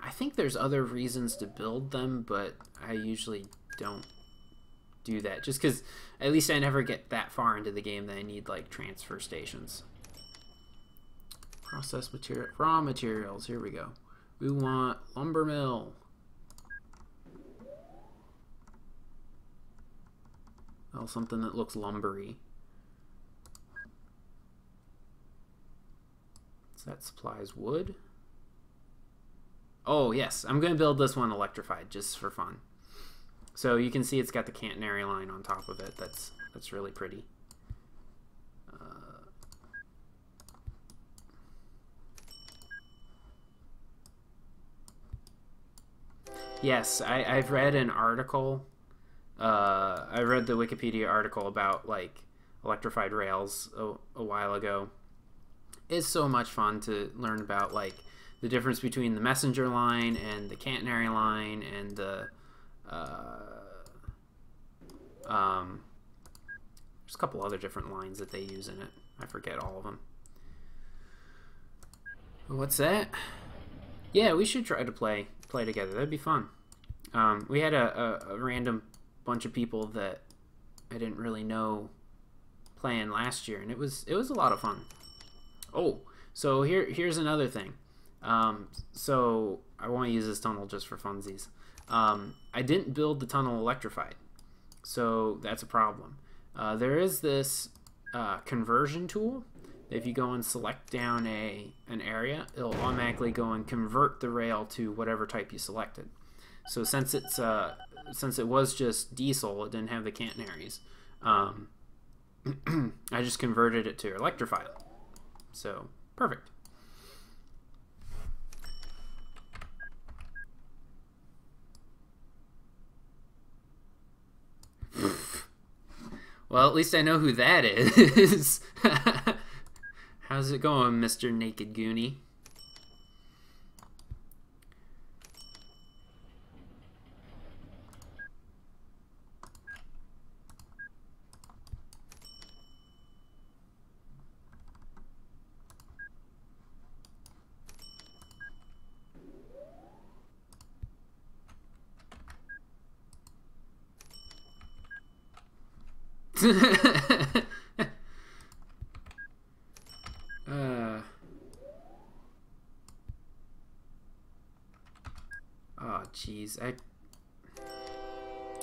I think there's other reasons to build them, but I usually don't do that just because at least I never get that far into the game that I need like transfer stations. Process material, raw materials. Here we go. We want lumber mill. Oh, something that looks lumbery. So that supplies wood. Oh, yes. I'm going to build this one electrified just for fun. So you can see it's got the catenary line on top of it. That's that's really pretty. Uh, yes, I, I've read an article. Uh, I read the Wikipedia article about like electrified rails a, a while ago. It's so much fun to learn about like the difference between the messenger line and the catenary line and the uh, um, there's a couple other different lines that they use in it. I forget all of them. What's that? Yeah, we should try to play play together. That'd be fun. Um, we had a, a, a, random bunch of people that I didn't really know playing last year, and it was it was a lot of fun. Oh, so here here's another thing. Um, so I want to use this tunnel just for funsies. Um, I didn't build the tunnel electrified, so that's a problem. Uh, there is this uh, conversion tool. If you go and select down a an area, it'll automatically go and convert the rail to whatever type you selected. So since it's uh, since it was just diesel, it didn't have the catenaries. Um, I just converted it to electrified. So perfect. Well, at least I know who that is. How's it going, Mr. Naked Goonie? uh. Oh, jeez. I...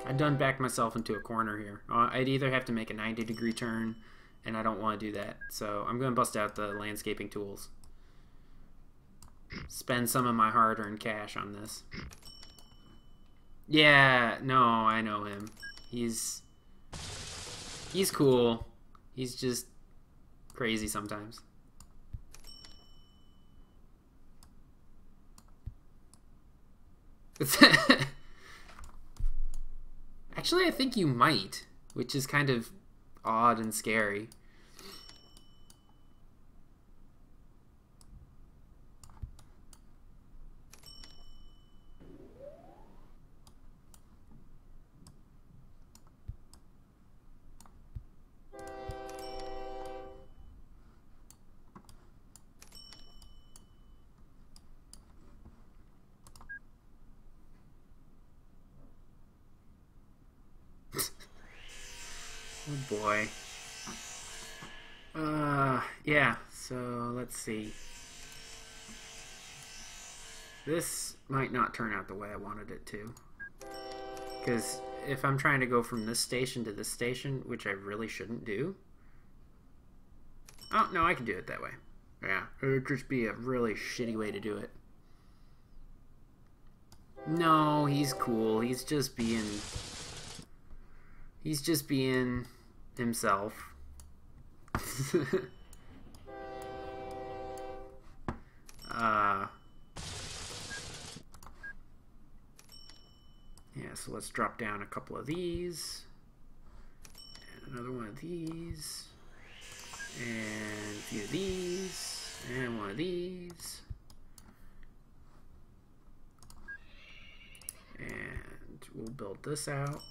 I done backed myself into a corner here. Uh, I'd either have to make a 90 degree turn, and I don't want to do that. So I'm going to bust out the landscaping tools. Spend some of my hard-earned cash on this. Yeah, no, I know him. He's He's cool. He's just crazy sometimes. Actually, I think you might, which is kind of odd and scary. Oh boy. Uh, yeah, so let's see. This might not turn out the way I wanted it to. Because if I'm trying to go from this station to this station, which I really shouldn't do... Oh, no, I can do it that way. Yeah, it would just be a really shitty way to do it. No, he's cool. He's just being... He's just being himself. uh... Yeah, so let's drop down a couple of these. And another one of these. And a few of these. And one of these. And we'll build this out.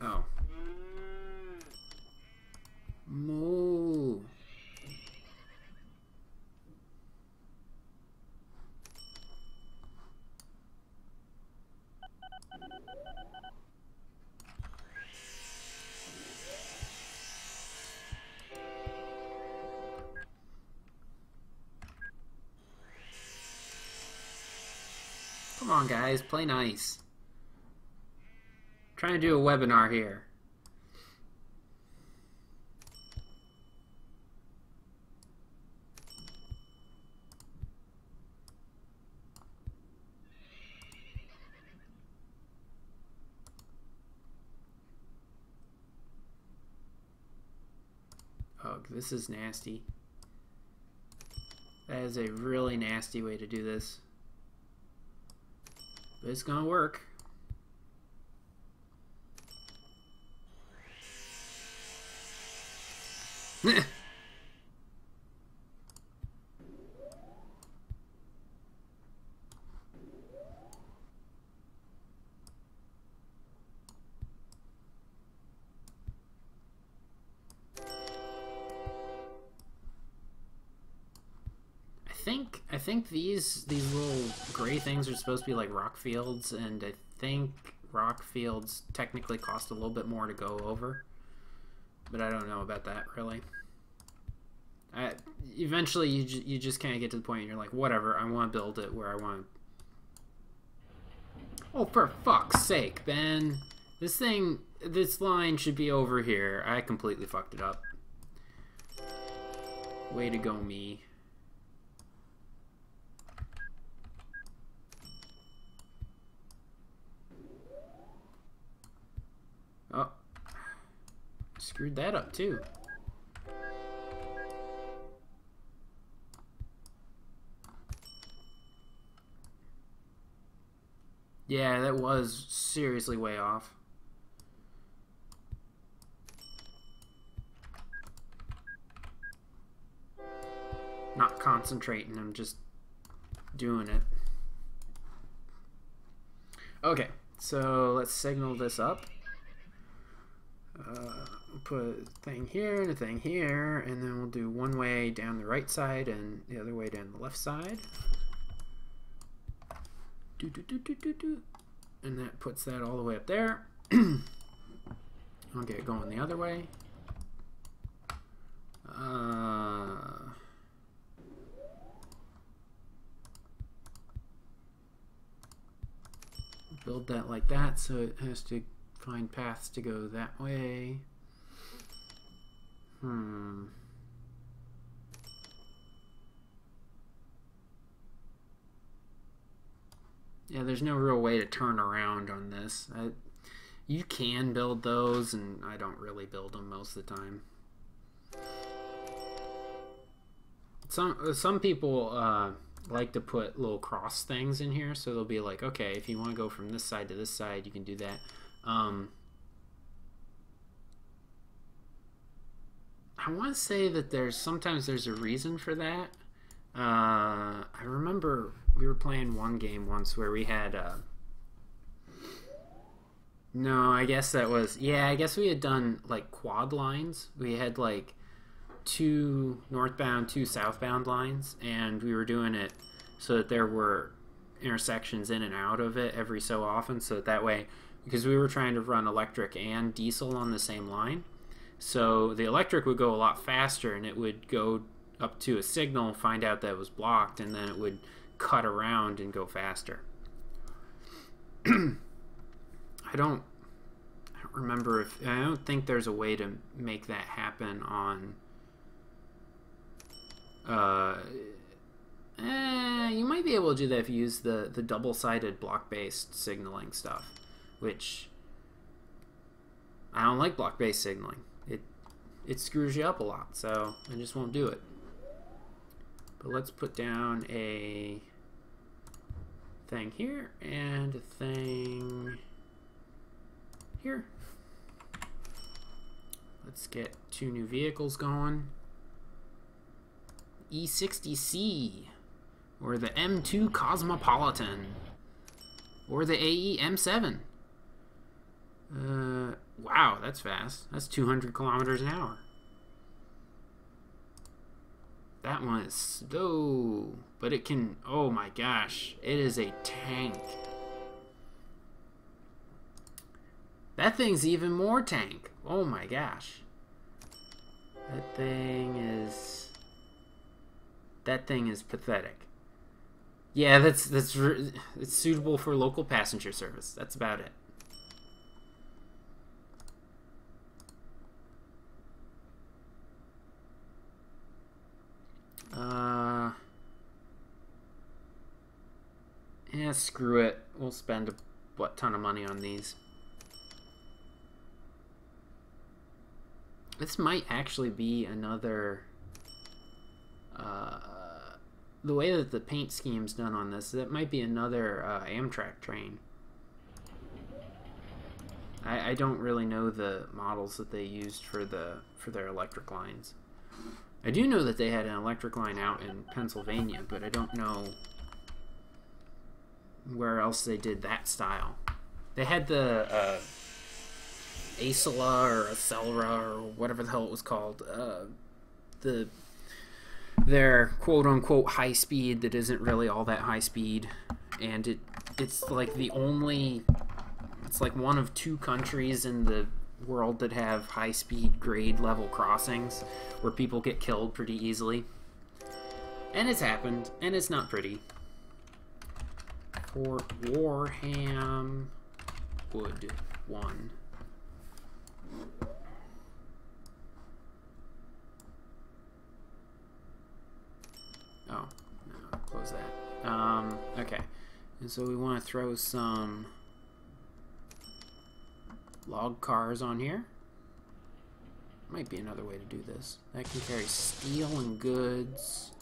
Oh. Moo. Come on, guys, play nice. trying to do a webinar here. This is nasty. That is a really nasty way to do this. But it's gonna work. these these little gray things are supposed to be like rock fields, and I think rock fields technically cost a little bit more to go over, but I don't know about that really. I, eventually, you ju you just kind of get to the point and you're like, whatever, I want to build it where I want. Oh, for fuck's sake, Ben! This thing, this line should be over here. I completely fucked it up. Way to go, me. Screwed that up too. Yeah, that was seriously way off. Not concentrating, I'm just doing it. Okay, so let's signal this up uh, put a thing here and a thing here, and then we'll do one way down the right side and the other way down the left side. Do, do, do, do, do, do. And that puts that all the way up there. I'll get going the other way. Uh, build that like that so it has to find paths to go that way. Hmm. Yeah, there's no real way to turn around on this. I, you can build those, and I don't really build them most of the time. Some some people uh, like to put little cross things in here, so they'll be like, okay, if you want to go from this side to this side, you can do that. Um, I want to say that there's sometimes there's a reason for that. Uh, I remember we were playing one game once where we had. Uh, no, I guess that was yeah. I guess we had done like quad lines. We had like two northbound, two southbound lines, and we were doing it so that there were intersections in and out of it every so often, so that, that way because we were trying to run electric and diesel on the same line. So the electric would go a lot faster and it would go up to a signal, find out that it was blocked, and then it would cut around and go faster. I don't I don't remember if I don't think there's a way to make that happen on uh eh, you might be able to do that if you use the the double-sided block-based signaling stuff, which I don't like block-based signaling. It screws you up a lot, so I just won't do it. But let's put down a thing here and a thing here. Let's get two new vehicles going. E60C, or the M2 Cosmopolitan, or the AEM-7. Uh, wow, that's fast. That's 200 kilometers an hour. That one is slow, but it can, oh my gosh, it is a tank. That thing's even more tank. Oh my gosh. That thing is, that thing is pathetic. Yeah, that's, that's, it's suitable for local passenger service. That's about it. Uh, yeah, screw it. We'll spend a what ton of money on these. This might actually be another. Uh, the way that the paint scheme's done on this, that might be another uh, Amtrak train. I, I don't really know the models that they used for the for their electric lines. I do know that they had an electric line out in Pennsylvania, but I don't know where else they did that style. They had the uh, Acela or Accelera or whatever the hell it was called. Uh, the their quote unquote high speed that isn't really all that high speed, and it it's like the only it's like one of two countries in the world that have high speed grade level crossings where people get killed pretty easily. And it's happened, and it's not pretty. Fort Warham Wood 1. Oh, no, close that. Um, okay. And so we want to throw some log cars on here. Might be another way to do this. That can carry steel and goods.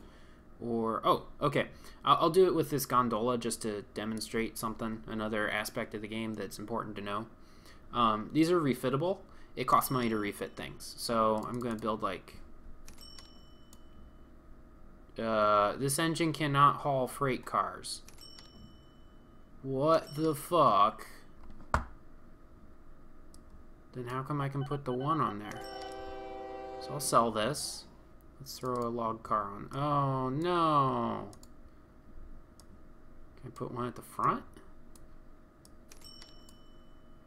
Or, oh, okay. I'll, I'll do it with this gondola just to demonstrate something, another aspect of the game that's important to know. Um, these are refittable. It costs money to refit things. So I'm going to build like... Uh, this engine cannot haul freight cars. What the fuck? Then how come I can put the one on there? So I'll sell this. Let's throw a log car on. Oh, no. Can I put one at the front?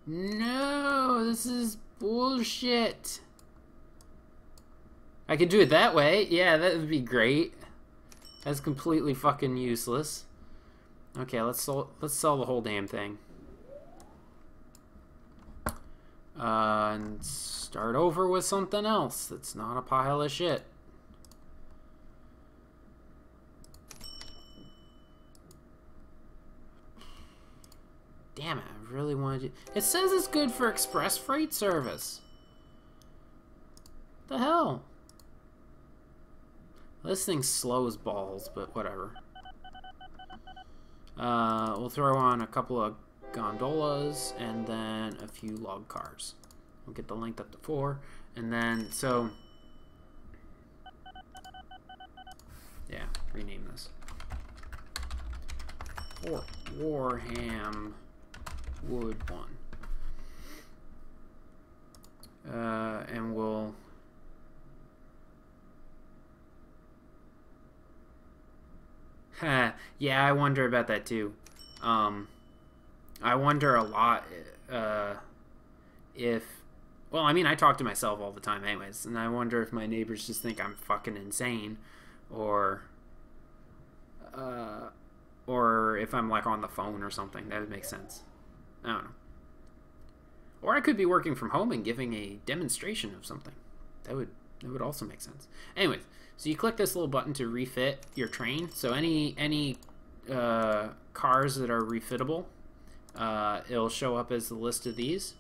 No, this is bullshit. I could do it that way. Yeah, that would be great. That's completely fucking useless. Okay, let's sell, let's sell the whole damn thing. Uh, and start over with something else that's not a pile of shit. Damn it, I really wanted to... It says it's good for express freight service. The hell? This thing's slow as balls, but whatever. Uh, we'll throw on a couple of gondolas, and then a few log cars. We'll get the length up to four, and then, so, yeah, rename this. Fort Warham Wood 1. Uh, and we'll yeah, I wonder about that too. Um, I wonder a lot uh, if. Well, I mean, I talk to myself all the time, anyways, and I wonder if my neighbors just think I'm fucking insane or uh, or if I'm like on the phone or something, that would make sense. I don't know. Or I could be working from home and giving a demonstration of something. That would that would also make sense. Anyways, so you click this little button to refit your train. So any any uh, cars that are refittable, uh, it'll show up as the list of these.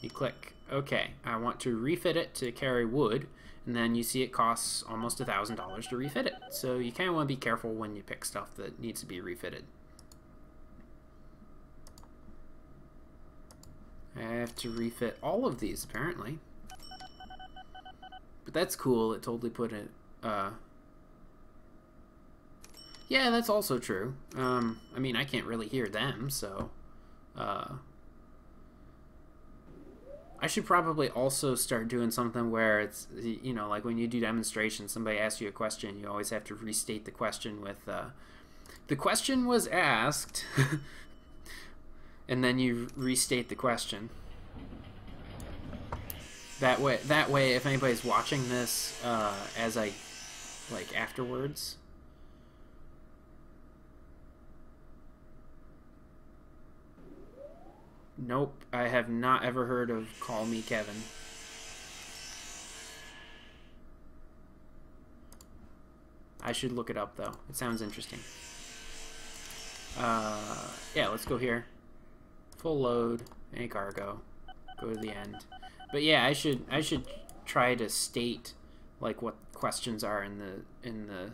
You click OK. I want to refit it to carry wood, and then you see it costs almost a thousand dollars to refit it. So you kind of want to be careful when you pick stuff that needs to be refitted. I have to refit all of these apparently. But that's cool. It totally put it. Uh, yeah, that's also true. Um, I mean, I can't really hear them, so. Uh, I should probably also start doing something where it's, you know, like when you do demonstrations, somebody asks you a question, you always have to restate the question with, uh, the question was asked, and then you restate the question. That way, that way, if anybody's watching this uh, as I, like, afterwards, Nope, I have not ever heard of Call Me Kevin. I should look it up though. It sounds interesting. Uh, yeah, let's go here. Full load, any cargo. Go to the end. But yeah, I should I should try to state like what questions are in the in the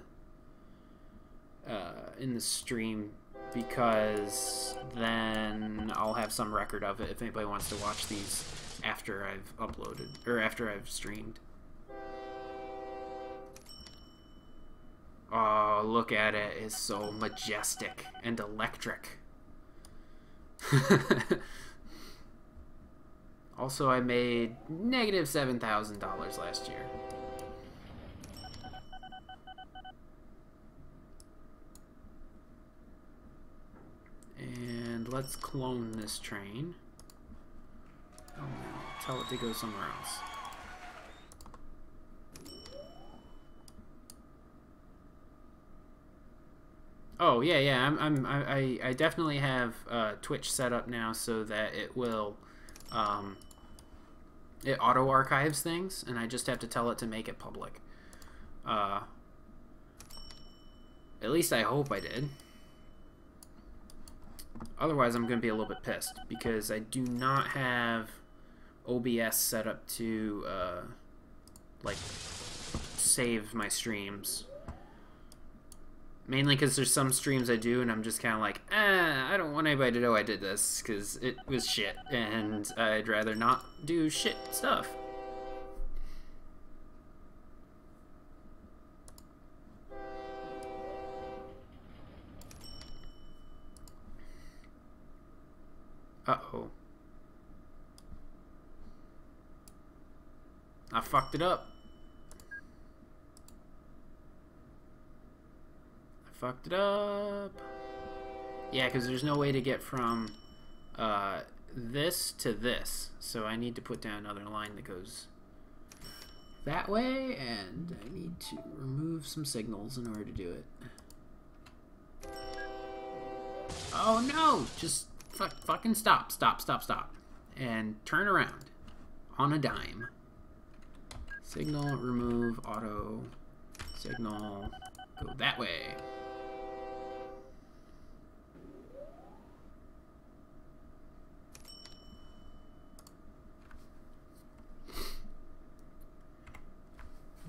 uh, in the stream because then I'll have some record of it if anybody wants to watch these after I've uploaded or after I've streamed. Oh, look at it. It's so majestic and electric. also, I made negative $7,000 last year. And let's clone this train. Oh no, tell it to go somewhere else. Oh yeah, yeah. I'm, I'm I, I definitely have uh, Twitch set up now so that it will, um, it auto archives things, and I just have to tell it to make it public. Uh, at least I hope I did. Otherwise, I'm going to be a little bit pissed because I do not have OBS set up to, uh, like, save my streams. Mainly because there's some streams I do and I'm just kind of like, eh, I don't want anybody to know I did this because it was shit and I'd rather not do shit stuff. Uh-oh. I fucked it up. Fucked it up. Yeah, because there's no way to get from uh, this to this. So I need to put down another line that goes that way, and I need to remove some signals in order to do it. Oh no! Just fuck, fucking stop, stop, stop, stop. And turn around on a dime. Signal, remove, auto, signal, go that way.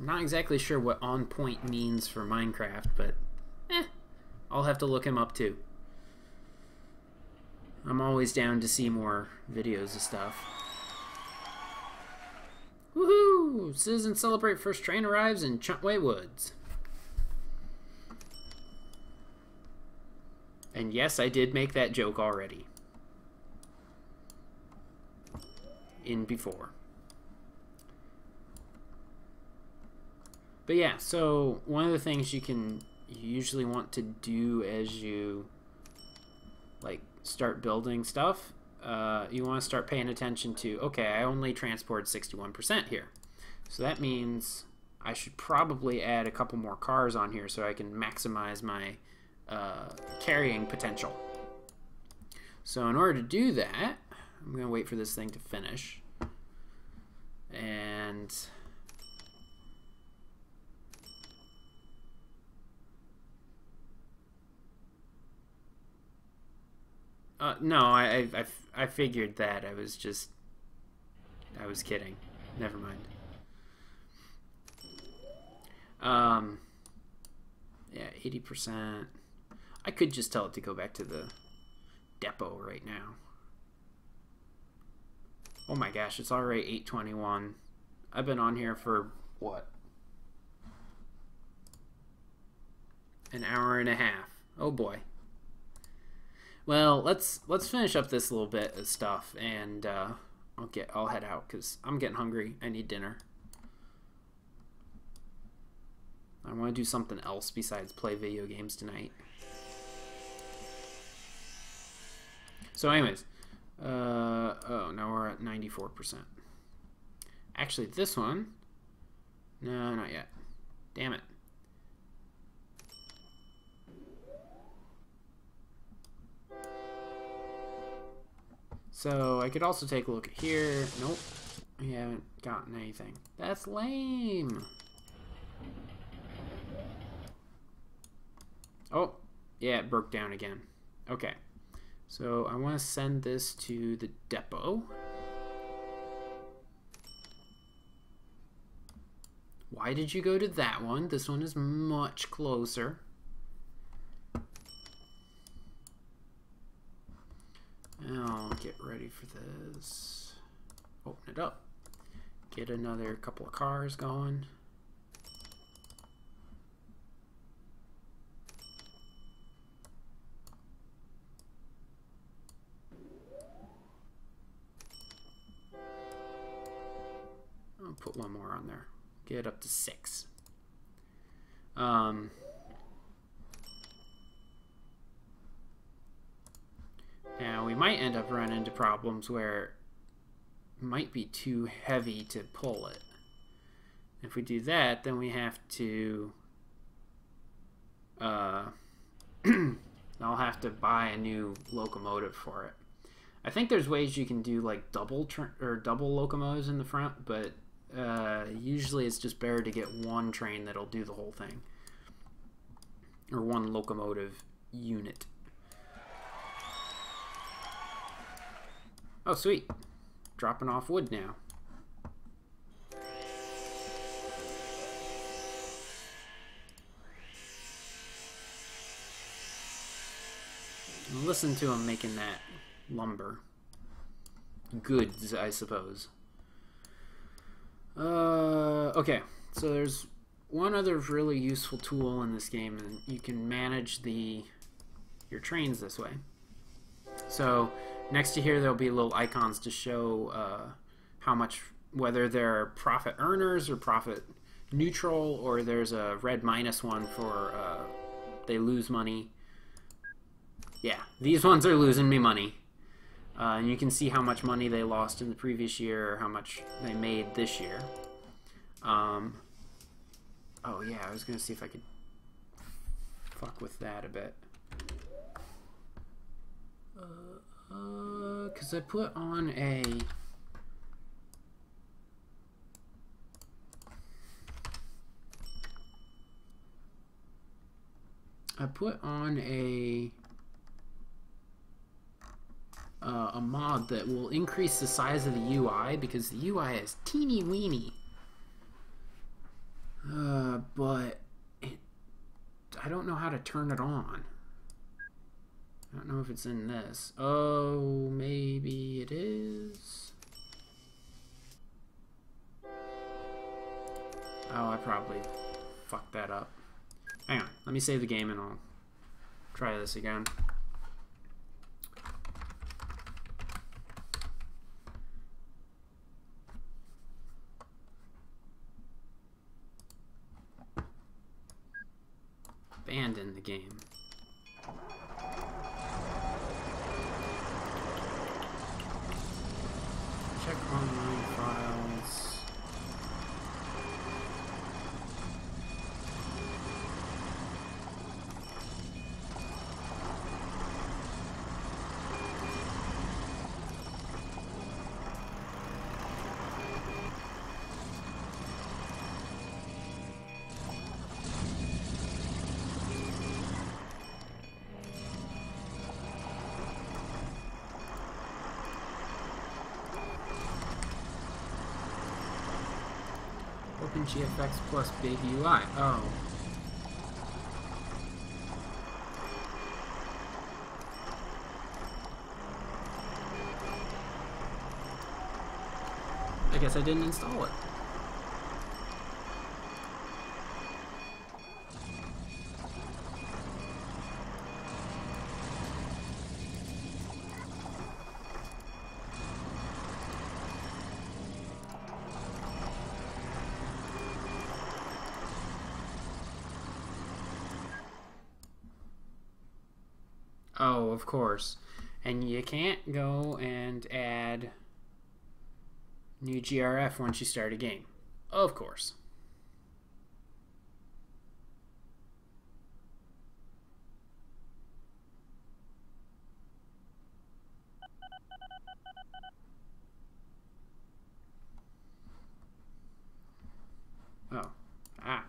I'm not exactly sure what on point means for Minecraft, but eh, I'll have to look him up too. I'm always down to see more videos of stuff. Woohoo! Citizens celebrate first train arrives in Chuntway Woods. And yes, I did make that joke already. In before. But yeah, so one of the things you can usually want to do as you like start building stuff, uh, you want to start paying attention to, okay, I only transport 61% here. So that means I should probably add a couple more cars on here so I can maximize my uh, carrying potential. So in order to do that, I'm going to wait for this thing to finish. And Uh, no, I, I, I figured that. I was just, I was kidding. Never mind. Um, yeah, 80%. I could just tell it to go back to the depot right now. Oh my gosh, it's already 821. I've been on here for, what? An hour and a half. Oh boy. Well, let's let's finish up this little bit of stuff, and uh, I'll get I'll head out because I'm getting hungry. I need dinner. I want to do something else besides play video games tonight. So, anyways, uh, oh, now we're at 94%. Actually, this one, no, not yet. Damn it. So I could also take a look at here. Nope. We haven't gotten anything. That's lame. Oh, yeah, it broke down again. Okay. So I want to send this to the depot. Why did you go to that one? This one is much closer. I'll get ready for this. Open it up. Get another couple of cars going. I'll put one more on there. Get up to six. Um, Now we might end up running into problems where it might be too heavy to pull it. If we do that, then we have to uh, I'll have to buy a new locomotive for it. I think there's ways you can do like double or double locomotives in the front, but uh, usually it's just better to get one train that'll do the whole thing, or one locomotive unit. Oh, sweet. Dropping off wood now. Listen to him making that lumber. Goods, I suppose. Uh, okay, so there's one other really useful tool in this game, and you can manage the your trains this way. So Next to here, there'll be little icons to show uh, how much, whether they're profit earners or profit neutral, or there's a red minus one for uh, they lose money. Yeah, these ones are losing me money. Uh, and you can see how much money they lost in the previous year or how much they made this year. Um, oh yeah, I was going to see if I could fuck with that a bit. Uh, because uh, I put on a... I put on a uh, a mod that will increase the size of the UI because the UI is teeny weeny. Uh, but it, I don't know how to turn it on. I don't know if it's in this. Oh, maybe it is. Oh, I probably fucked that up. Hang on, let me save the game and I'll try this again. Abandon the game. OpenGFX plus Big UI. Oh. I guess I didn't install it. Course. And you can't go and add NewGRF once you start a game. Of course. Oh. Ah.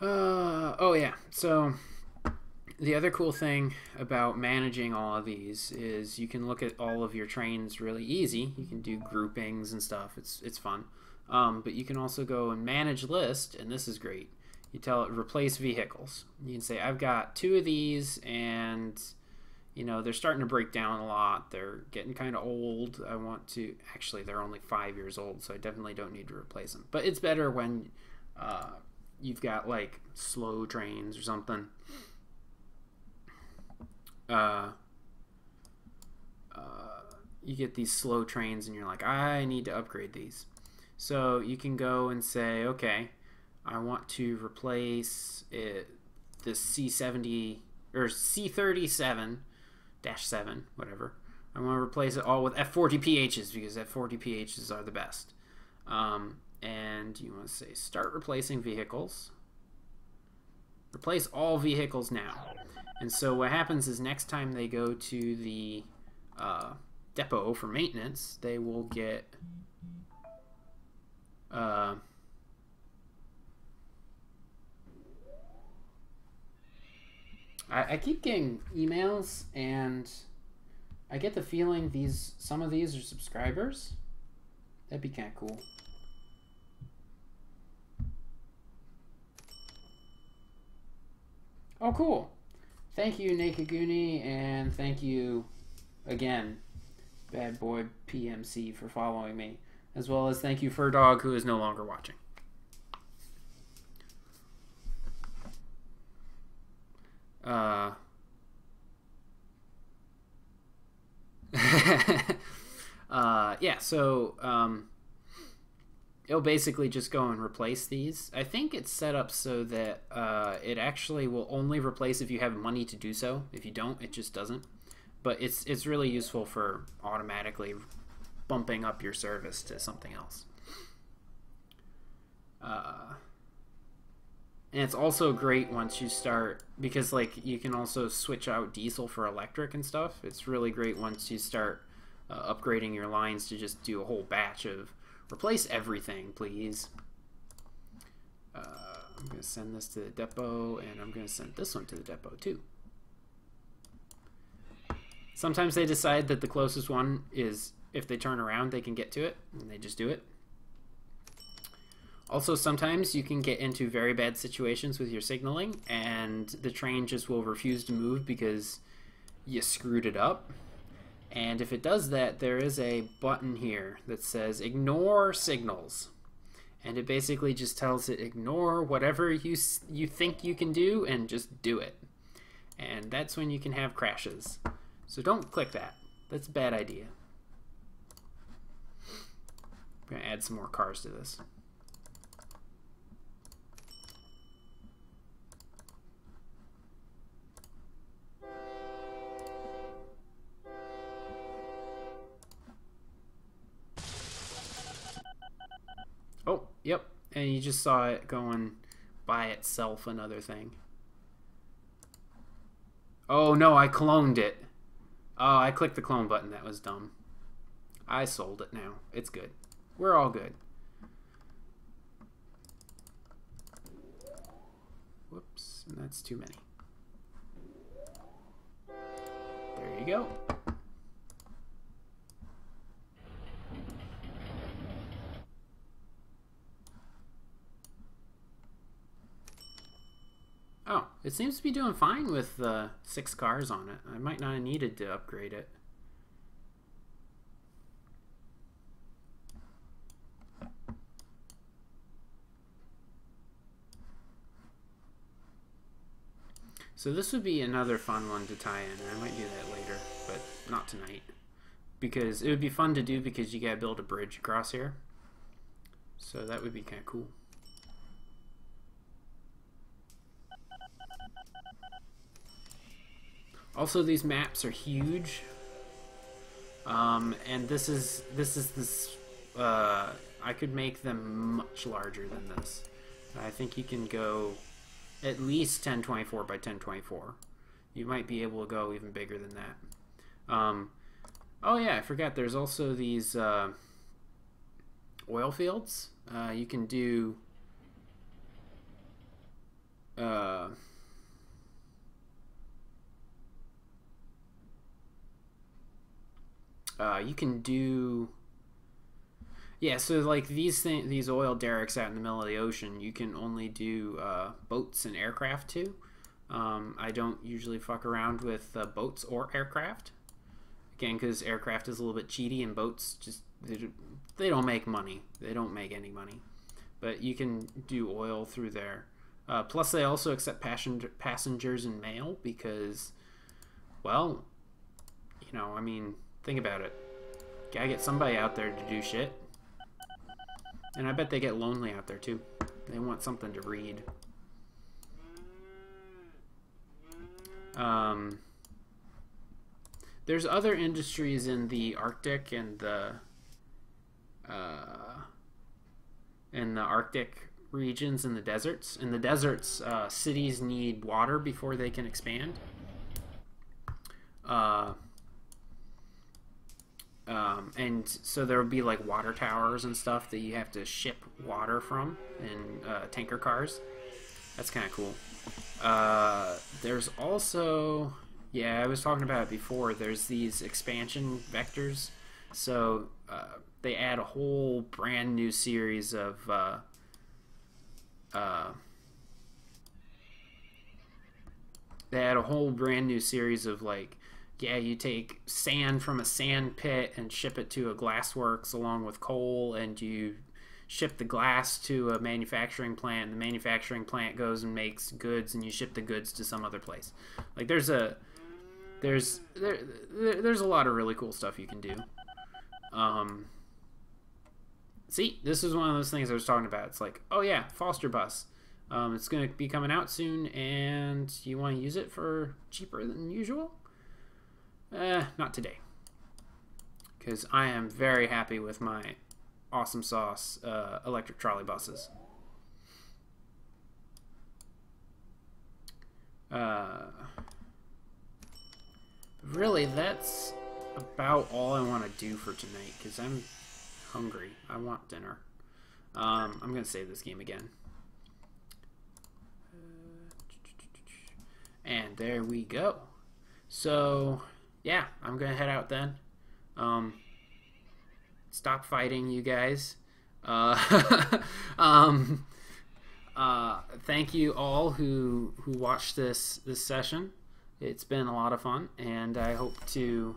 Uh, oh yeah. So the other cool thing about managing all of these is you can look at all of your trains really easy. You can do groupings and stuff. It's it's fun. Um, but you can also go and manage list, and this is great. You tell it replace vehicles. You can say I've got two of these, and you know they're starting to break down a lot. They're getting kind of old. I want to actually they're only five years old, so I definitely don't need to replace them. But it's better when uh, you've got like slow trains or something uh, uh, you get these slow trains and you're like, I need to upgrade these. So you can go and say, okay, I want to replace it, this C70 or C37 dash 7, whatever. I want to replace it all with F40PHs because F40PHs are the best. Um, and you want to say start replacing vehicles. Replace all vehicles now. And so what happens is next time they go to the uh, depot for maintenance, they will get uh, I, I keep getting emails and I get the feeling these some of these are subscribers. That'd be kind of cool. Oh, cool. Thank you, Nakaguni, and thank you again, Bad Boy PMC, for following me, as well as thank you, Fur Dog, who is no longer watching. Uh, uh, yeah, so um, it'll basically just go and replace these. I think it's set up so that uh, it actually will only replace if you have money to do so. If you don't, it just doesn't. But it's it's really useful for automatically bumping up your service to something else. Uh, and it's also great once you start because like you can also switch out diesel for electric and stuff. It's really great once you start uh, upgrading your lines to just do a whole batch of Replace everything, please. Uh, I'm going to send this to the depot, and I'm going to send this one to the depot, too. Sometimes they decide that the closest one is, if they turn around, they can get to it, and they just do it. Also, sometimes you can get into very bad situations with your signaling, and the train just will refuse to move because you screwed it up. And if it does that, there is a button here that says ignore signals. And it basically just tells it ignore whatever you, you think you can do and just do it. And that's when you can have crashes. So don't click that. That's a bad idea. I'm going to add some more cars to this. Yep, and you just saw it going by itself another thing. Oh no, I cloned it. Oh, I clicked the clone button. That was dumb. I sold it now. It's good. We're all good. Whoops, and that's too many. There you go. Oh, it seems to be doing fine with uh, six cars on it. I might not have needed to upgrade it. So this would be another fun one to tie in. I might do that later, but not tonight. Because it would be fun to do because you gotta build a bridge across here. So that would be kind of cool. Also, these maps are huge. Um, and this is this is this. Uh, I could make them much larger than this. I think you can go at least 1024 by 1024. You might be able to go even bigger than that. Um, oh yeah, I forgot. There's also these uh, oil fields. Uh, you can do. Uh, uh, you can do yeah so like these thing, these oil derricks out in the middle of the ocean you can only do uh, boats and aircraft too um, i don't usually fuck around with uh, boats or aircraft. Again because aircraft is a little bit cheaty and boats just they, they don't make money. They don't make any money. But you can do oil through there. Uh, plus they also accept passenger passengers and mail because well you know i mean Think about it. Gotta get somebody out there to do shit. And I bet they get lonely out there too. They want something to read. Um, there's other industries in the Arctic and the uh, in the Arctic regions and the deserts. In the deserts, uh, cities need water before they can expand. Uh, um, and so there will be like water towers and stuff that you have to ship water from in uh, tanker cars. That's kind of cool. Uh, there's also, yeah, I was talking about it before. There's these expansion vectors. So uh, they add a whole brand new series of uh, uh, they add a whole brand new series of like yeah, you take sand from a sand pit and ship it to a glassworks along with coal, and you ship the glass to a manufacturing plant. The manufacturing plant goes and makes goods, and you ship the goods to some other place. Like there's a there's there, there's a lot of really cool stuff you can do. Um, see, this is one of those things I was talking about. It's like, oh yeah, Foster Bus. Um, it's going to be coming out soon, and you want to use it for cheaper than usual. Eh, not today. Because I am very happy with my awesome sauce uh, electric trolley buses. Uh, really, that's about all I want to do for tonight because I'm hungry. I want dinner. Um, I'm going to save this game again. And there we go. So, yeah, I'm gonna head out then. Um, stop fighting, you guys. Uh, um, uh, thank you all who who watched this this session. It's been a lot of fun, and I hope to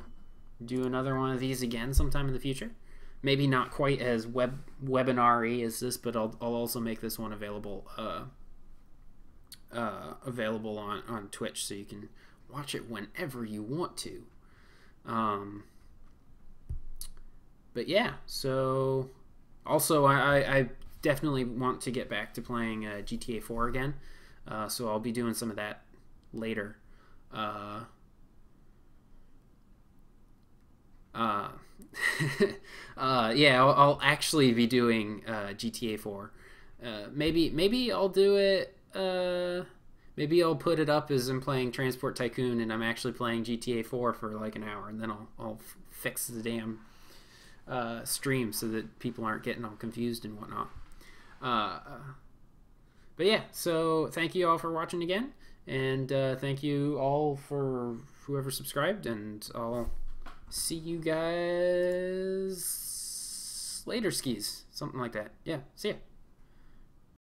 do another one of these again sometime in the future. Maybe not quite as web webinar as this, but I'll, I'll also make this one available uh, uh, available on on Twitch, so you can watch it whenever you want to. Um, but yeah, so also I, I definitely want to get back to playing uh, GTA 4 again. Uh, so I'll be doing some of that later. Uh, uh, uh, yeah, I'll, I'll, actually be doing uh, GTA 4. Uh, maybe maybe I'll do it. Uh, Maybe I'll put it up as I'm playing Transport Tycoon and I'm actually playing GTA 4 for like an hour, and then I'll, I'll fix the damn uh, stream so that people aren't getting all confused and whatnot. Uh, but yeah, so thank you all for watching again, and uh, thank you all for whoever subscribed, and I'll see you guys later, skis, something like that. Yeah, see ya.